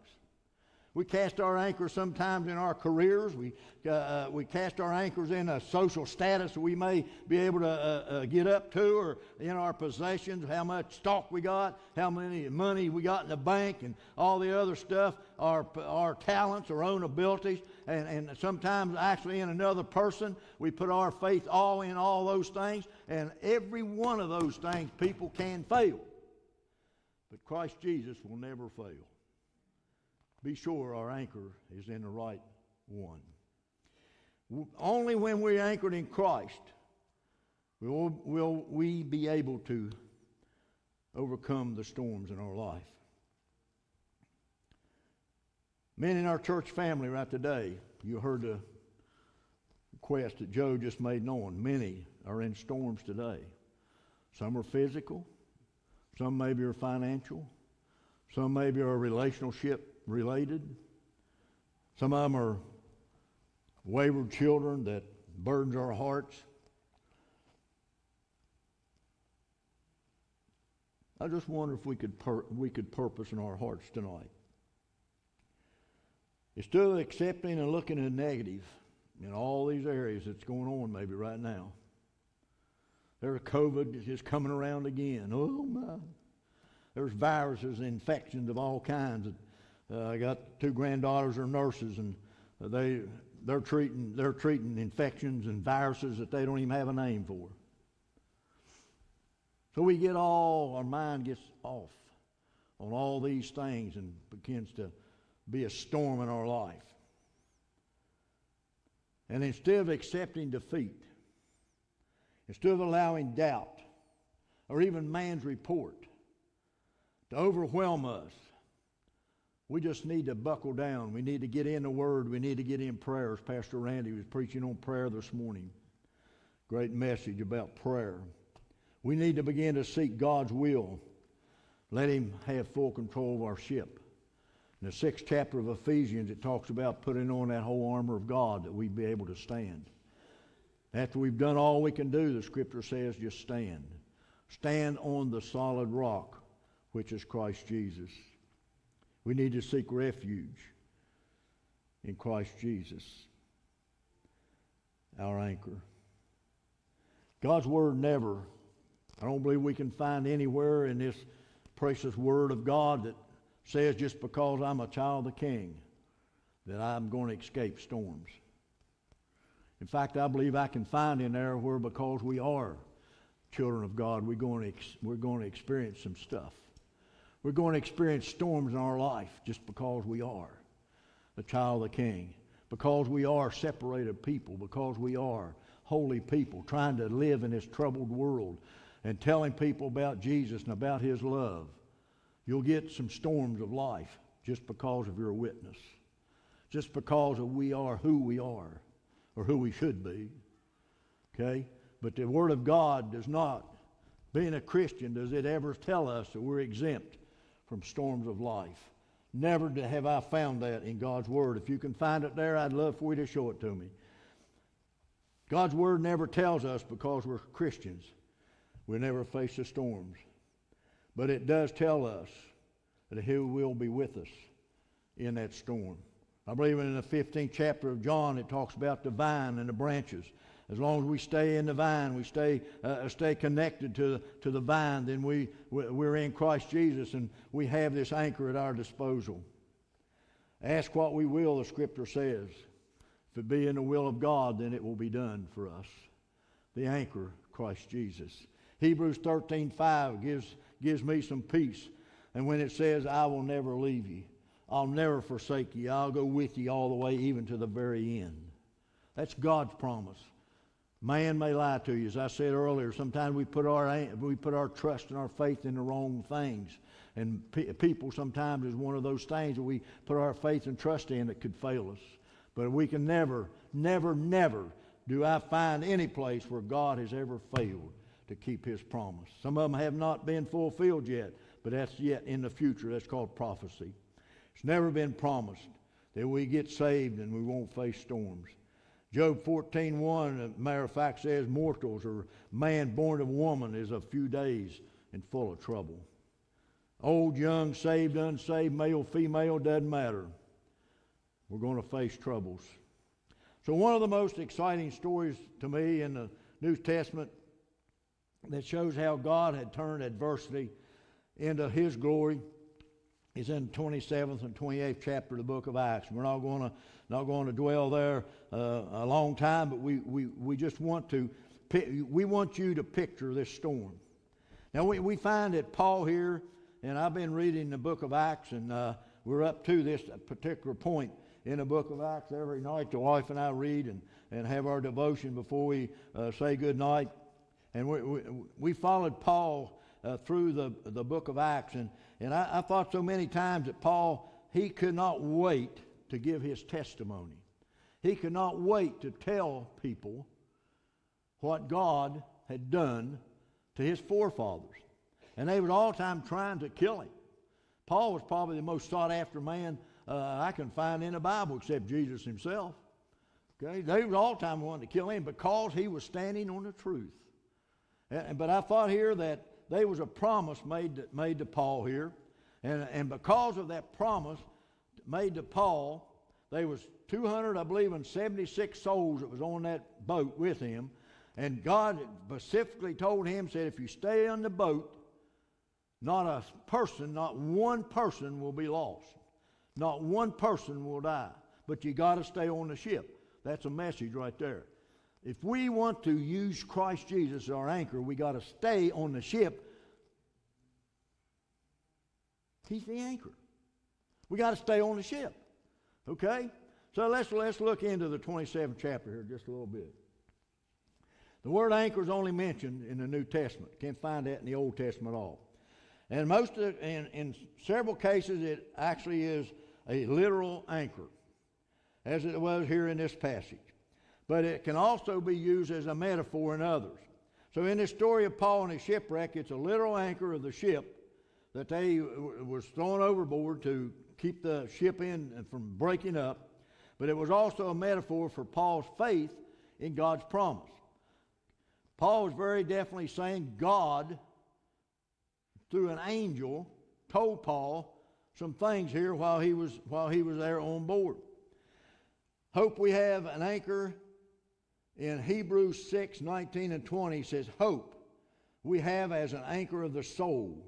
We cast our anchors sometimes in our careers. We, uh, uh, we cast our anchors in a social status we may be able to uh, uh, get up to, or in our possessions, how much stock we got, how many money we got in the bank, and all the other stuff, our, our talents, our own abilities, and, and sometimes actually in another person. We put our faith all in all those things, and every one of those things people can fail. But Christ Jesus will never fail be sure our anchor is in the right one. Only when we're anchored in Christ will, will we be able to overcome the storms in our life. Men in our church family right today, you heard the request that Joe just made known. Many are in storms today. Some are physical, some maybe are financial, some maybe are relationship related. Some of them are wayward children that burdens our hearts. I just wonder if we could pur- we could purpose in our hearts tonight. Instead of accepting and looking at negative in all these areas that's going on maybe right now. There's COVID is coming around again. Oh my. There's viruses, and infections of all kinds. Uh, I got two granddaughters are nurses, and they they're treating they're treating infections and viruses that they don't even have a name for. So we get all our mind gets off on all these things and begins to be a storm in our life. And instead of accepting defeat, instead of allowing doubt or even man's report to overwhelm us, we just need to buckle down. We need to get in the Word. We need to get in prayers. Pastor Randy was preaching on prayer this morning. Great message about prayer. We need to begin to seek God's will. Let Him have full control of our ship. In the sixth chapter of Ephesians, it talks about putting on that whole armor of God that we'd be able to stand. After we've done all we can do, the Scripture says just stand. Stand on the solid rock, which is Christ Jesus. We need to seek refuge in Christ Jesus, our anchor. God's Word never, I don't believe we can find anywhere in this precious Word of God that says just because I'm a child of the King that I'm going to escape storms. In fact, I believe I can find in there where because we are children of God, we're going to, we're going to experience some stuff. We're going to experience storms in our life just because we are the child of the King, because we are separated people, because we are holy people trying to live in this troubled world and telling people about Jesus and about His love. You'll get some storms of life just because of your witness, just because of we are who we are or who we should be. Okay? But the Word of God does not, being a Christian, does it ever tell us that we're exempt from storms of life. Never have I found that in God's Word. If you can find it there, I'd love for you to show it to me. God's Word never tells us because we're Christians we never face the storms. But it does tell us that He will be with us in that storm. I believe in the 15th chapter of John, it talks about the vine and the branches. As long as we stay in the vine, we stay, uh, stay connected to, to the vine, then we, we're in Christ Jesus and we have this anchor at our disposal. Ask what we will, the scripture says. If it be in the will of God, then it will be done for us. The anchor, Christ Jesus. Hebrews 13:5 gives, gives me some peace. And when it says, I will never leave you, I'll never forsake you, I'll go with you all the way, even to the very end. That's God's promise. Man may lie to you. As I said earlier, sometimes we put our, we put our trust and our faith in the wrong things. And pe- people sometimes is one of those things that we put our faith and trust in that could fail us. But we can never, never, never do I find any place where God has ever failed to keep his promise. Some of them have not been fulfilled yet, but that's yet in the future. That's called prophecy. It's never been promised that we get saved and we won't face storms. Job 14.1, matter of fact, says mortals or man born of woman is a few days and full of trouble. Old, young, saved, unsaved, male, female, doesn't matter. We're going to face troubles. So, one of the most exciting stories to me in the New Testament that shows how God had turned adversity into His glory is in the 27th and 28th chapter of the book of Acts. We're not going to not going to dwell there uh, a long time, but we, we, we just want to we want you to picture this storm. Now we, we find that Paul here and I've been reading the book of Acts, and uh, we're up to this particular point in the book of Acts every night. The wife and I read and, and have our devotion before we uh, say good night. And we, we, we followed Paul uh, through the, the book of Acts. And, and I, I thought so many times that Paul, he could not wait to give his testimony. He could not wait to tell people what God had done to his forefathers. And they were all time trying to kill him. Paul was probably the most sought after man uh, I can find in the Bible except Jesus himself. Okay? They were all time wanting to kill him because he was standing on the truth. And, but I thought here that there was a promise made to, made to Paul here. And, and because of that promise made to Paul, there was 200, I believe, and 76 souls that was on that boat with him. And God specifically told him, said, if you stay on the boat, not a person, not one person will be lost. Not one person will die. But you got to stay on the ship. That's a message right there. If we want to use Christ Jesus as our anchor, we got to stay on the ship. He's the anchor. We got to stay on the ship. Okay? So let's, let's look into the 27th chapter here just a little bit. The word anchor is only mentioned in the New Testament. Can't find that in the Old Testament at all. And most of, in, in several cases, it actually is a literal anchor, as it was here in this passage. But it can also be used as a metaphor in others. So in this story of Paul and his shipwreck, it's a literal anchor of the ship that they was thrown overboard to keep the ship in uh, from breaking up. But it was also a metaphor for Paul's faith in God's promise. Paul was very definitely saying God through an angel, told Paul some things here while he was, while he was there on board. Hope we have an anchor in Hebrews 6 19 and 20 says, Hope we have as an anchor of the soul.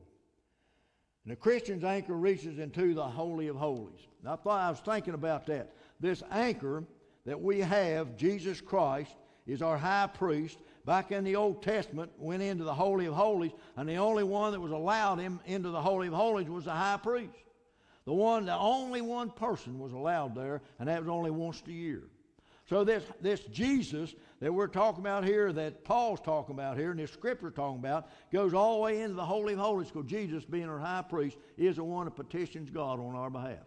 And the Christian's anchor reaches into the Holy of Holies. Now, I thought I was thinking about that. This anchor that we have, Jesus Christ, is our high priest, back in the Old Testament, went into the Holy of Holies, and the only one that was allowed him into the Holy of Holies was the high priest. The one, the only one person was allowed there, and that was only once a year. So this, this Jesus that we're talking about here, that Paul's talking about here, and this scripture talking about, goes all the way into the Holy of Holies because Jesus, being our high priest, is the one that petitions God on our behalf.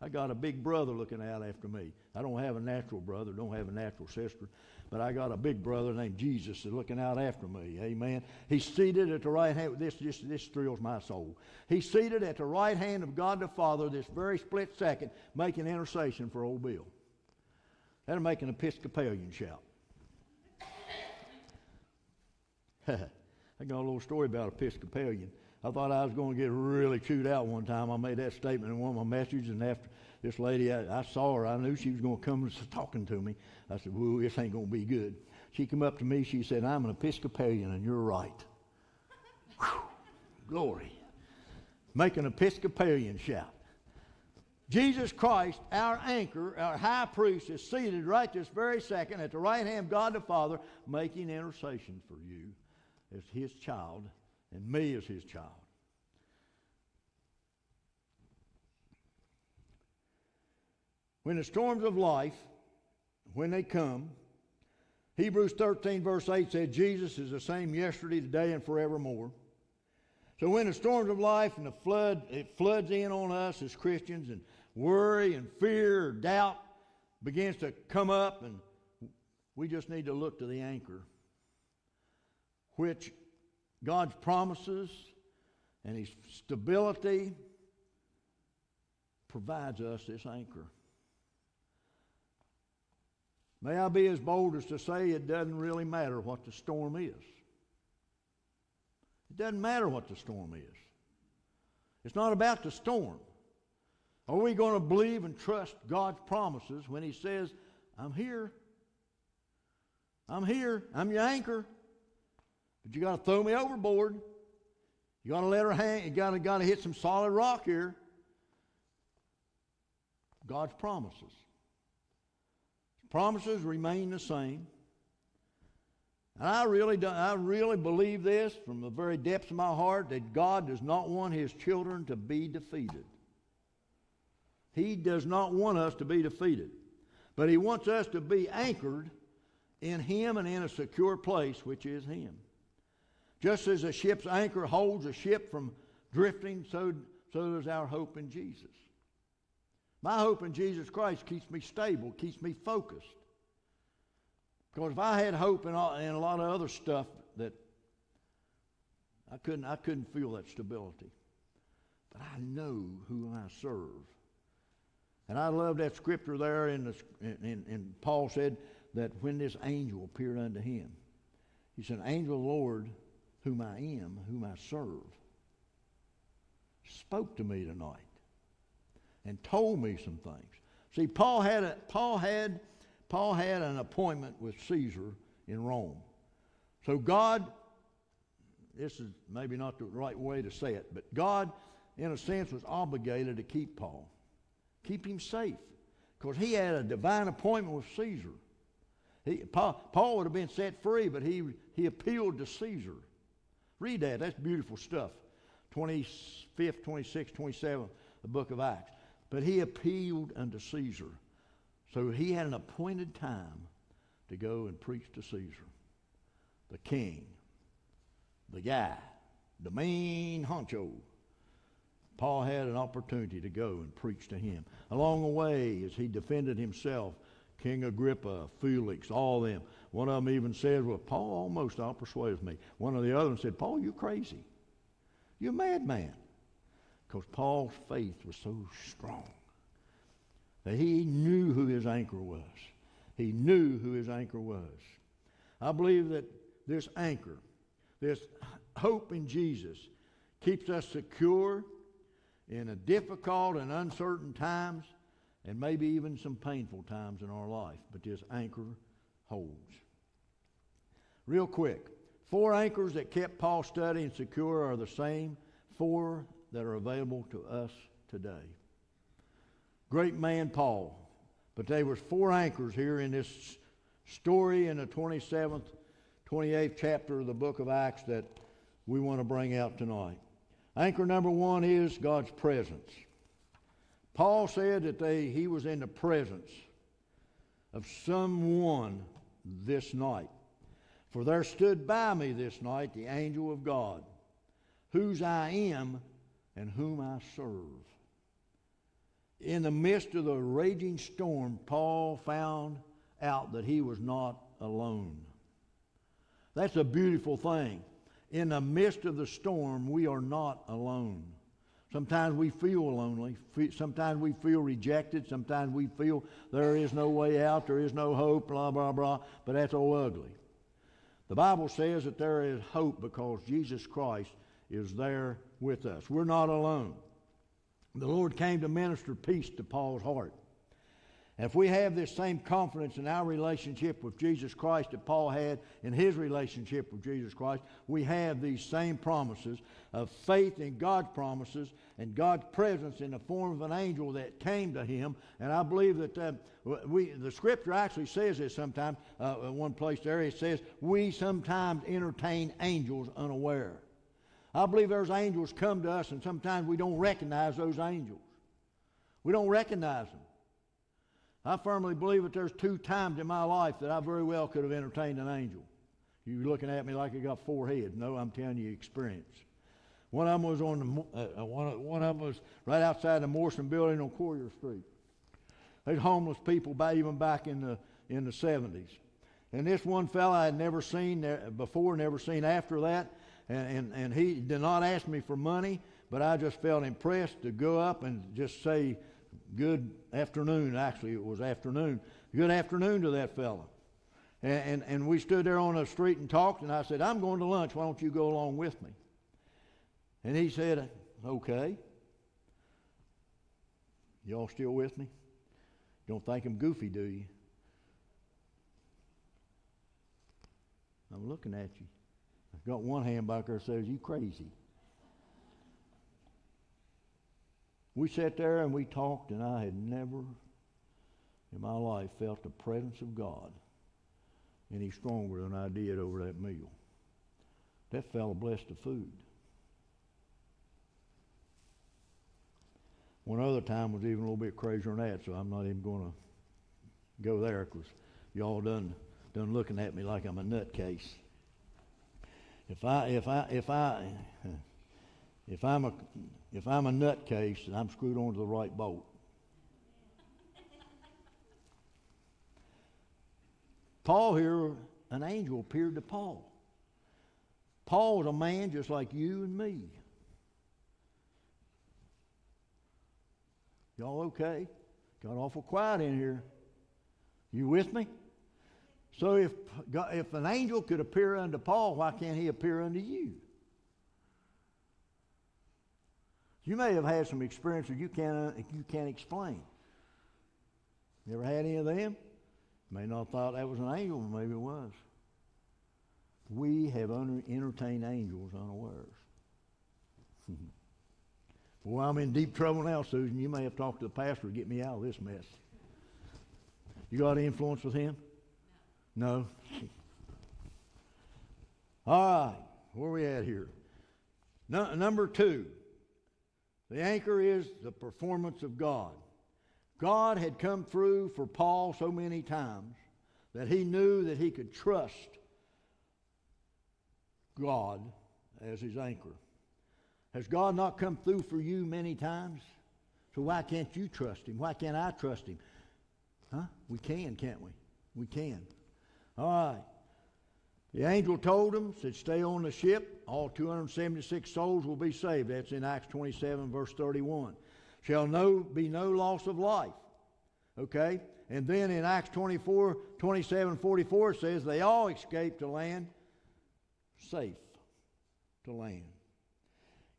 I got a big brother looking out after me. I don't have a natural brother, don't have a natural sister, but I got a big brother named Jesus that's looking out after me. Amen. He's seated at the right hand. This, this, this thrills my soul. He's seated at the right hand of God the Father this very split second, making intercession for old Bill. That'll make an Episcopalian shout. I got a little story about Episcopalian. I thought I was going to get really chewed out one time. I made that statement in one of my messages, and after this lady, I, I saw her. I knew she was going to come talking to me. I said, "Whoa, this ain't going to be good." She come up to me. She said, "I'm an Episcopalian, and you're right." Whew, glory. Make an Episcopalian shout. Jesus Christ, our anchor, our high priest, is seated right this very second at the right hand of God the Father, making intercession for you as his child and me as his child. When the storms of life, when they come, Hebrews 13, verse 8 said, Jesus is the same yesterday, today, and forevermore. So when the storms of life and the flood, it floods in on us as Christians, and worry and fear or doubt begins to come up, and we just need to look to the anchor, which God's promises and His stability provides us this anchor. May I be as bold as to say it doesn't really matter what the storm is. It doesn't matter what the storm is. It's not about the storm. Are we going to believe and trust God's promises when He says, I'm here? I'm here. I'm your anchor. But you got to throw me overboard. You got to let her hang. You got to, got to hit some solid rock here. God's promises. Promises remain the same. And I really, do, I really believe this from the very depths of my heart that God does not want His children to be defeated. He does not want us to be defeated, but He wants us to be anchored in Him and in a secure place, which is Him. Just as a ship's anchor holds a ship from drifting, so, so does our hope in Jesus. My hope in Jesus Christ keeps me stable, keeps me focused. Because if I had hope in, all, in a lot of other stuff that I couldn't, I couldn't feel that stability. But I know who I serve. And I love that scripture there in, the, in, in Paul said that when this angel appeared unto him, he said, Angel of the Lord, whom I am, whom I serve, spoke to me tonight and told me some things. See, Paul had a, Paul had Paul had an appointment with Caesar in Rome. So God, this is maybe not the right way to say it, but God, in a sense, was obligated to keep Paul, keep him safe, because he had a divine appointment with Caesar. He, Paul, Paul would have been set free, but he, he appealed to Caesar. Read that. That's beautiful stuff. 25th, 26th, 27th, the book of Acts. But he appealed unto Caesar. So he had an appointed time to go and preach to Caesar, the king, the guy, the main honcho. Paul had an opportunity to go and preach to him. Along the way, as he defended himself, King Agrippa, Felix, all of them. One of them even said, Well, Paul almost outpersuaded me. One of the others said, Paul, you're crazy. You're a madman. Because Paul's faith was so strong that he knew who his anchor was. He knew who his anchor was. I believe that this anchor, this hope in Jesus, keeps us secure in a difficult and uncertain times and maybe even some painful times in our life, but this anchor holds. Real quick, four anchors that kept Paul steady and secure are the same four that are available to us today. Great man Paul, but there was four anchors here in this story in the 27th, 28th chapter of the book of Acts that we want to bring out tonight. Anchor number one is God's presence. Paul said that they, he was in the presence of someone this night. For there stood by me this night the angel of God, whose I am and whom I serve. In the midst of the raging storm, Paul found out that he was not alone. That's a beautiful thing. In the midst of the storm, we are not alone. Sometimes we feel lonely. Sometimes we feel rejected. Sometimes we feel there is no way out, there is no hope, blah, blah, blah. But that's all ugly. The Bible says that there is hope because Jesus Christ is there with us. We're not alone. The Lord came to minister peace to Paul's heart. If we have this same confidence in our relationship with Jesus Christ that Paul had in his relationship with Jesus Christ, we have these same promises of faith in God's promises and God's presence in the form of an angel that came to him. And I believe that uh, we, the scripture actually says this sometimes, uh, one place there, it says, we sometimes entertain angels unaware. I believe there's angels come to us, and sometimes we don't recognize those angels. We don't recognize them. I firmly believe that there's two times in my life that I very well could have entertained an angel. You're looking at me like I got four heads. No, I'm telling you experience. One of them was on the uh, uh one, one of them was right outside the Morrison building on Courier Street. There's homeless people by, even back in the in the 70s. And this one fellow I had never seen there before, never seen after that, and, and, and he did not ask me for money, but I just felt impressed to go up and just say, good afternoon. Actually, it was afternoon. Good afternoon to that fellow. And, and, and, we stood there on the street and talked, and I said, I'm going to lunch. Why don't you go along with me? And he said, Okay. Y'all still with me? You don't think I'm goofy, do you? I'm looking at you. Got one hand back there says, You crazy. We sat there and we talked, and I had never in my life felt the presence of God any stronger than I did over that meal. That fellow blessed the food. One other time was even a little bit crazier than that, so I'm not even going to go there because y'all done done looking at me like I'm a nutcase. If I if I if I if I'm a if I'm a nutcase, then I'm screwed onto the right boat. Paul here, an angel appeared to Paul. Paul was a man just like you and me. Y'all okay? Got awful quiet in here. You with me? So if, if an angel could appear unto Paul, why can't he appear unto you? You may have had some experiences you can't, uh, you can't explain. You ever had any of them? May not have thought that was an angel, maybe it was. We have entertained angels unawares. well, I'm in deep trouble now, Susan. You may have talked to the pastor to get me out of this mess. You got influence with him? No. All right, where are we at here? No, number two. The anchor is the performance of God. God had come through for Paul so many times that he knew that he could trust God as his anchor. Has God not come through for you many times? So why can't you trust him? Why can't I trust him? Huh? We can, can't we? We can. All right. The angel told them, said, Stay on the ship. All 276 souls will be saved. That's in Acts 27, verse 31. Shall no be no loss of life. Okay? And then in Acts 24, 27, 44, it says, They all escaped to land safe to land.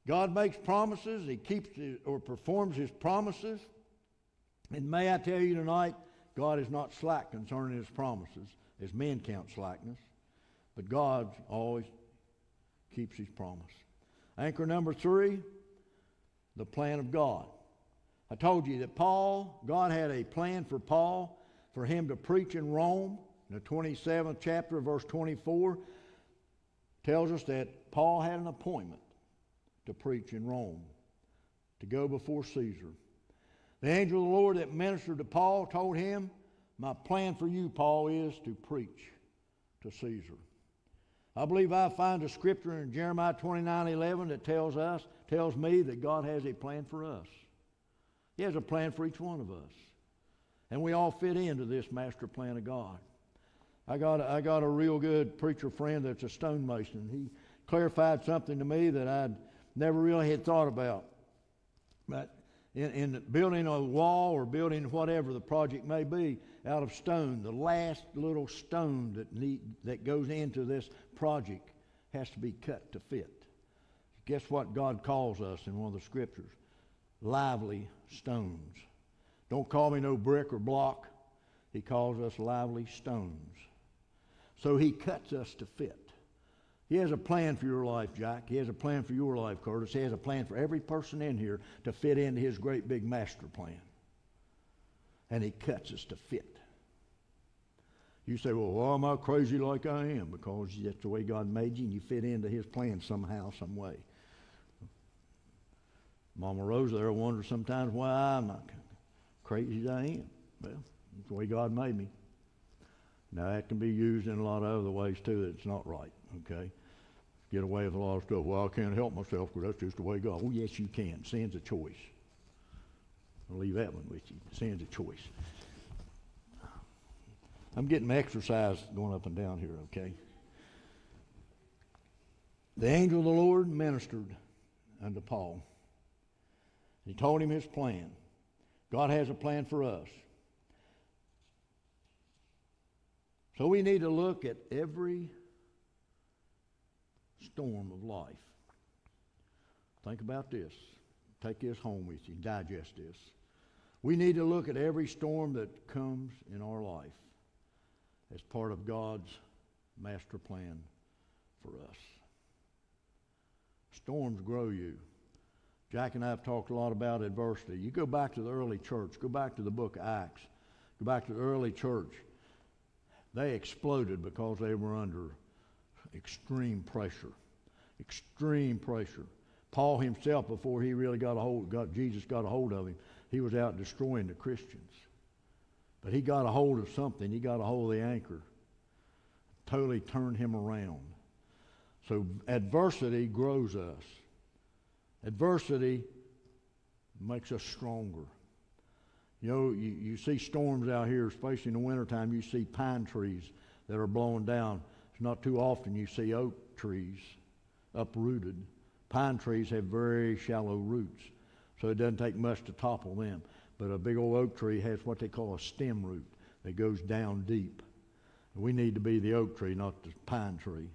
God makes promises, He keeps his, or performs His promises. And may I tell you tonight, God is not slack concerning His promises, as men count slackness. But God always keeps his promise. Anchor number three, the plan of God. I told you that Paul, God had a plan for Paul for him to preach in Rome. In the 27th chapter, verse 24, tells us that Paul had an appointment to preach in Rome, to go before Caesar. The angel of the Lord that ministered to Paul told him, My plan for you, Paul, is to preach to Caesar. I believe I find a scripture in Jeremiah 29 11 that tells us, tells me that God has a plan for us. He has a plan for each one of us. And we all fit into this master plan of God. I got, I got a real good preacher friend that's a stonemason. He clarified something to me that I'd never really had thought about. But in, in building a wall or building whatever the project may be out of stone, the last little stone that, need, that goes into this project has to be cut to fit. Guess what God calls us in one of the scriptures? Lively stones. Don't call me no brick or block. He calls us lively stones. So he cuts us to fit. He has a plan for your life, Jack. He has a plan for your life, Curtis. He has a plan for every person in here to fit into his great big master plan. And he cuts us to fit. You say, well, why am I crazy like I am? Because that's the way God made you and you fit into his plan somehow, some way. Mama Rosa there wonders sometimes why I'm not crazy as I am. Well, it's the way God made me. Now, that can be used in a lot of other ways too that's not right, okay? Get away with a lot of stuff. Well, I can't help myself because that's just the way God. Oh, yes, you can. Sin's a choice. I'll leave that one with you. Sin's a choice. I'm getting my exercise going up and down here, okay? The angel of the Lord ministered unto Paul. He told him his plan. God has a plan for us. So we need to look at every storm of life. Think about this. Take this home with you. Digest this. We need to look at every storm that comes in our life as part of God's master plan for us. Storms grow you. Jack and I have talked a lot about adversity. You go back to the early church, go back to the book of Acts, go back to the early church. They exploded because they were under extreme pressure. Extreme pressure. Paul himself, before he really got a hold, got Jesus got a hold of him, he was out destroying the Christians. But he got a hold of something. He got a hold of the anchor. Totally turned him around. So adversity grows us. Adversity makes us stronger. You know, you, you see storms out here, especially in the wintertime, you see pine trees that are blowing down. It's not too often you see oak trees uprooted. Pine trees have very shallow roots, so it doesn't take much to topple them. But a big old oak tree has what they call a stem root that goes down deep. We need to be the oak tree, not the pine tree.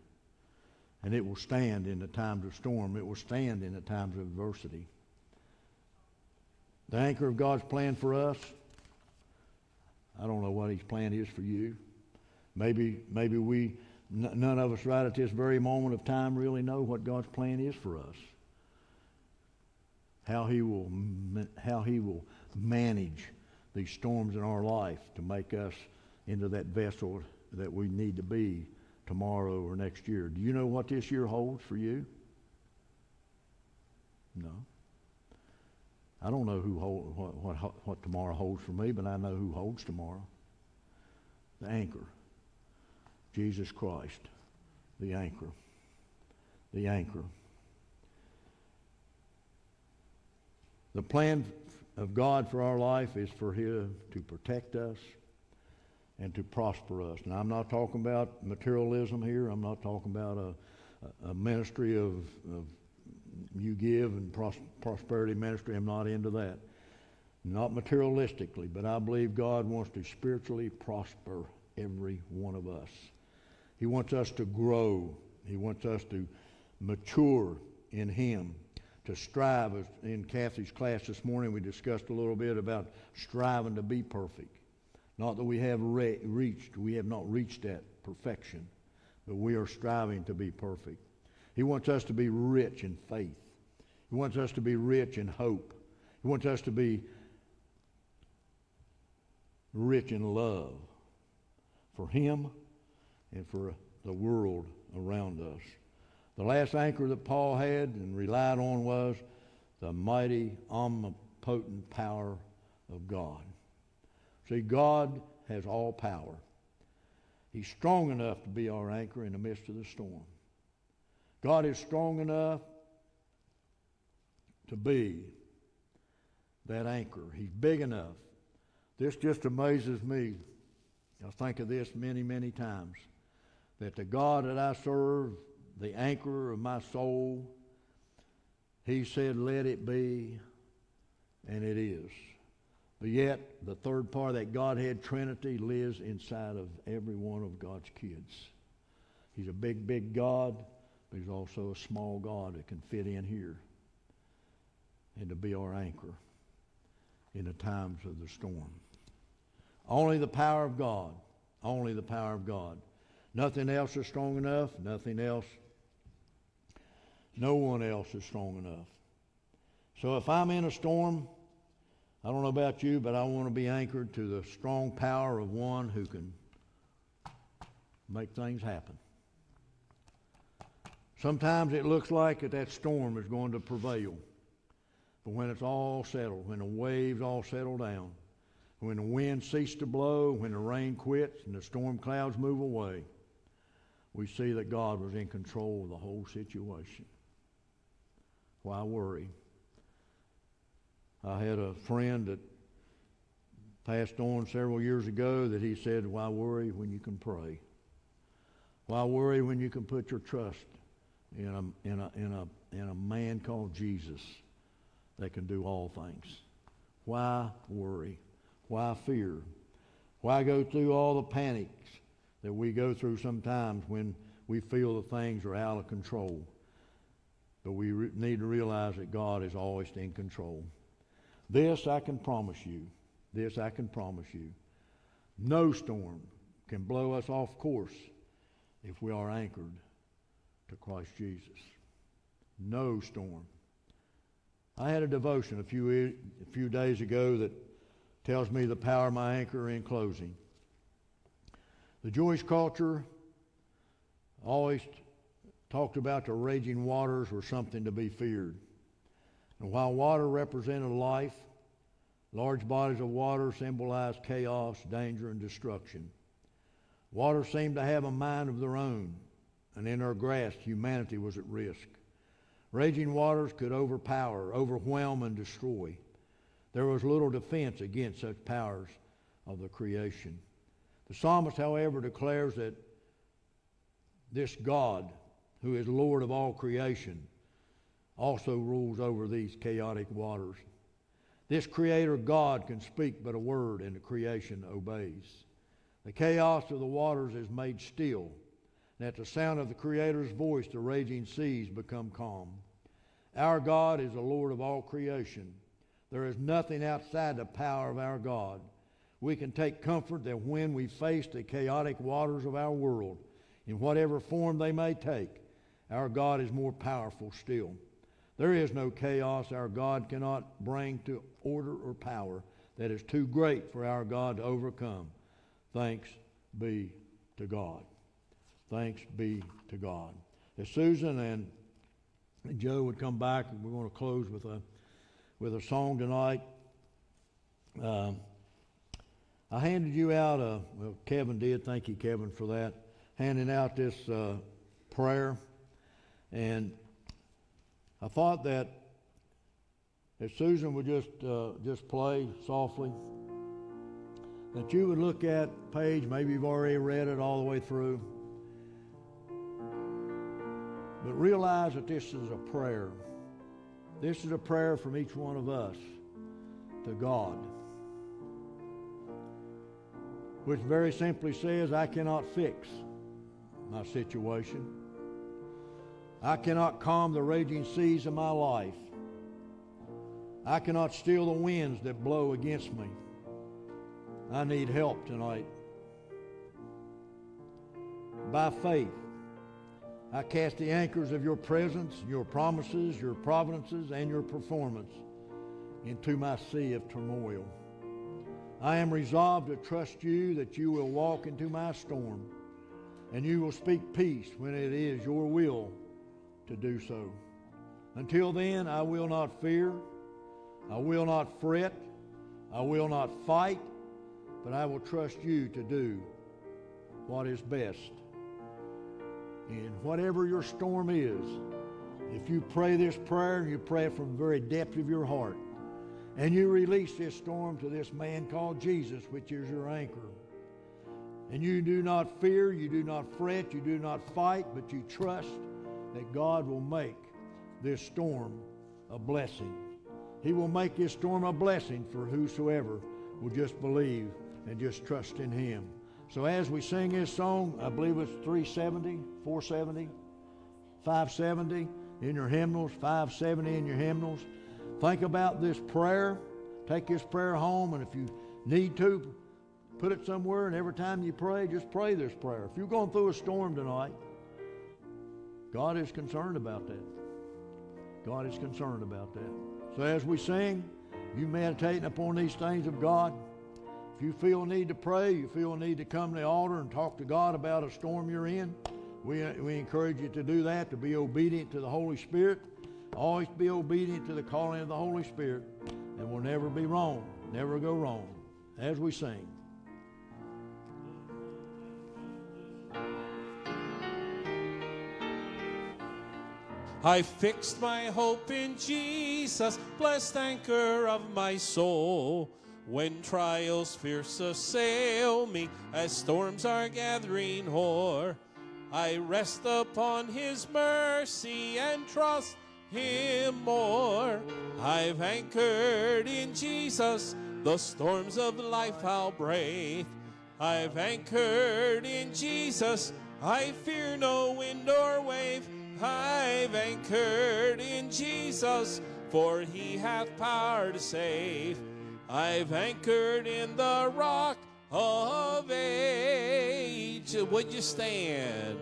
And it will stand in the times of storm. It will stand in the times of adversity. The anchor of God's plan for us, I don't know what his plan is for you. Maybe, maybe we, n- none of us right at this very moment of time really know what God's plan is for us. How he will, how he will manage these storms in our life to make us into that vessel that we need to be tomorrow or next year. Do you know what this year holds for you? No. I don't know who hold, what, what, what tomorrow holds for me, but I know who holds tomorrow. The anchor. Jesus Christ. The anchor. The anchor. The plan of God for our life is for Him to protect us and to prosper us. Now, I'm not talking about materialism here. I'm not talking about a, a ministry of, of you give and pros- prosperity ministry. I'm not into that. Not materialistically, but I believe God wants to spiritually prosper every one of us. He wants us to grow. He wants us to mature in Him, to strive. In Kathy's class this morning, we discussed a little bit about striving to be perfect. Not that we have re- reached, we have not reached that perfection, but we are striving to be perfect. He wants us to be rich in faith. He wants us to be rich in hope. He wants us to be rich in love for Him and for the world around us. The last anchor that Paul had and relied on was the mighty, omnipotent power of God. See, God has all power. He's strong enough to be our anchor in the midst of the storm. God is strong enough to be that anchor. He's big enough. This just amazes me. I think of this many, many times. That the God that I serve, the anchor of my soul, He said, Let it be, and it is. But yet, the third part, of that Godhead Trinity, lives inside of every one of God's kids. He's a big, big God, But He's also a small God that can fit in here and to be our anchor in the times of the storm. Only the power of God. Only the power of God. Nothing else is strong enough. Nothing else. No one else is strong enough. So if I'm in a storm, I don't know about you, but I want to be anchored to the strong power of one who can make things happen. Sometimes it looks like that, that storm is going to prevail. But when it's all settled, when the waves all settle down, when the wind ceases to blow, when the rain quits and the storm clouds move away, we see that God was in control of the whole situation. Why worry? I had a friend that passed on several years ago that he said, Why worry when you can pray? Why worry when you can put your trust in a, in a, in a, in a man called Jesus that can do all things? Why worry? Why fear? Why go through all the panics that we go through sometimes when we feel that things are out of control? But we re- need to realize that God is always in control. This I can promise you. This I can promise you. No storm can blow us off course if we are anchored to Christ Jesus. No storm. I had a devotion a few, a few days ago that tells me the power of my anchor in closing. The Jewish culture always talked about the raging waters were something to be feared. And while water represented life, large bodies of water symbolized chaos, danger, and destruction. Water seemed to have a mind of their own, and in their grasp, humanity was at risk. Raging waters could overpower, overwhelm, and destroy. There was little defense against such powers of the creation. The psalmist, however, declares that this God, who is Lord of all creation, also rules over these chaotic waters. This Creator God can speak but a word, and the creation obeys. The chaos of the waters is made still, and at the sound of the Creator's voice, the raging seas become calm. Our God is the Lord of all creation. There is nothing outside the power of our God. We can take comfort that when we face the chaotic waters of our world, in whatever form they may take, our God is more powerful still. There is no chaos our God cannot bring to order or power that is too great for our God to overcome. Thanks be to God. Thanks be to God. As Susan and Joe would come back, and we're going to close with a with a song tonight. Um, I handed you out a well, Kevin did. Thank you, Kevin, for that. Handing out this uh, prayer, and I thought that if Susan would just uh, just play softly, that you would look at page. Maybe you've already read it all the way through, but realize that this is a prayer. This is a prayer from each one of us to God, which very simply says, I cannot fix my situation. I cannot calm the raging seas of my life. I cannot still the winds that blow against me. I need help tonight. By faith, I cast the anchors of your presence, your promises, your providences, and your performance into my sea of turmoil. I am resolved to trust you that you will walk into my storm and you will speak peace when it is your will to do so. Until then, I will not fear, I will not fret, I will not fight, but I will trust you to do what is best. And whatever your storm is, if you pray this prayer and you pray it from the very depth of your heart, and you release this storm to this man called Jesus, which is your anchor, and you do not fear, you do not fret, you do not fight, but you trust that God will make this storm a blessing. He will make this storm a blessing for whosoever will just believe and just trust in Him. So as we sing this song, I believe it's 370, 470, 570 in your hymnals, 570 in your hymnals. Think about this prayer. Take this prayer home, and if you need to, put it somewhere. And every time you pray, just pray this prayer. If you're going through a storm tonight, God is concerned about that. God is concerned about that. So as we sing, you meditating upon these things of God. If you feel a need to pray, you feel a need to come to the altar and talk to God about a storm you're in, we, we encourage you to do that, to be obedient to the Holy Spirit. Always be obedient to the calling of the Holy Spirit, and we'll never be wrong, never go wrong as we sing. I fixed my hope in Jesus, blessed anchor of my soul. When trials fierce assail me, as storms are gathering hoar, I rest upon His mercy and trust Him more. I've anchored in Jesus, the storms of life I'll brave. I've anchored in Jesus, I fear no wind or wave. I've anchored in Jesus, for he hath power to save. I've anchored in the rock of age. Would you stand?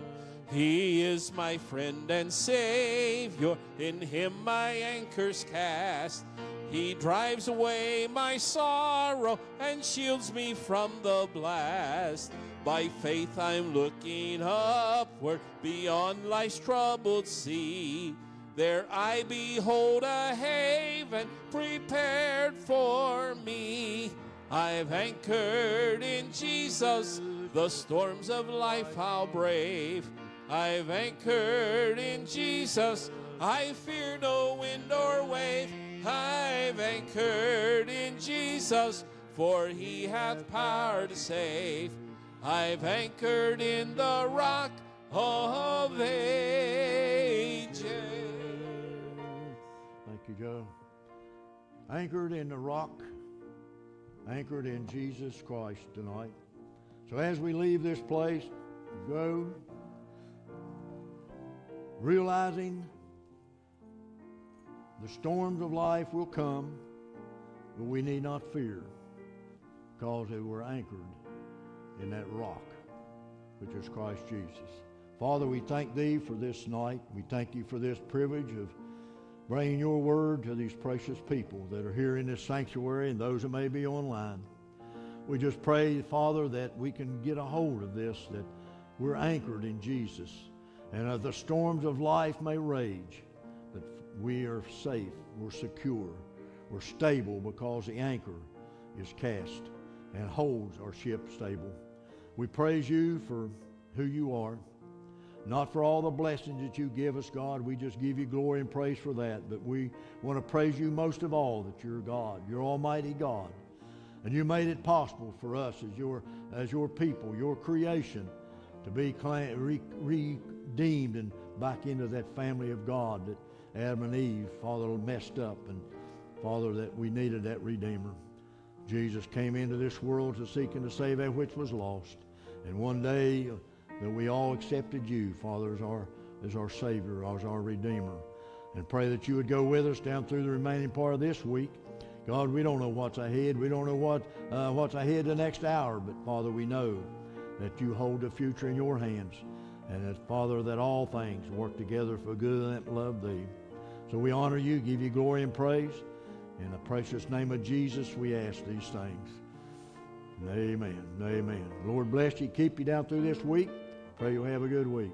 He is my friend and Savior, in him my anchor's cast. He drives away my sorrow and shields me from the blast. By faith I'm looking upward beyond life's troubled sea. There I behold a haven prepared for me. I've anchored in Jesus, the storms of life I'll brave. I've anchored in Jesus, I fear no wind or wave. I've anchored in Jesus, for he hath power to save. I've anchored in the rock of ages. Thank you, Joe. Anchored in the rock, anchored in Jesus Christ tonight. So as we leave this place, go realizing the storms of life will come, but we need not fear because we're anchored in that rock, which is Christ Jesus. Father, we thank Thee for this night. We thank You for this privilege of bringing Your word to these precious people that are here in this sanctuary and those that may be online. We just pray, Father, that we can get a hold of this, that we're anchored in Jesus. And as the storms of life may rage, that we are safe, we're secure, we're stable because the anchor is cast and holds our ship stable. We praise you for who you are, not for all the blessings that you give us, God. We just give you glory and praise for that. But we want to praise you most of all that you're God, you're Almighty God. And you made it possible for us as your, as your people, your creation, to be re- redeemed and back into that family of God that Adam and Eve, Father, messed up. And Father, that we needed that Redeemer. Jesus came into this world to seek and to save that which was lost. And one day that we all accepted you, Father, as our, as our Savior, as our Redeemer. And pray that you would go with us down through the remaining part of this week. God, we don't know what's ahead. We don't know what, uh, what's ahead the next hour. But, Father, we know that you hold the future in your hands. And that, Father, that all things work together for good that love thee. So we honor you, give you glory and praise. In the precious name of Jesus, we ask these things. Amen. Amen. Lord bless you. Keep you down through this week. Pray you'll have a good week.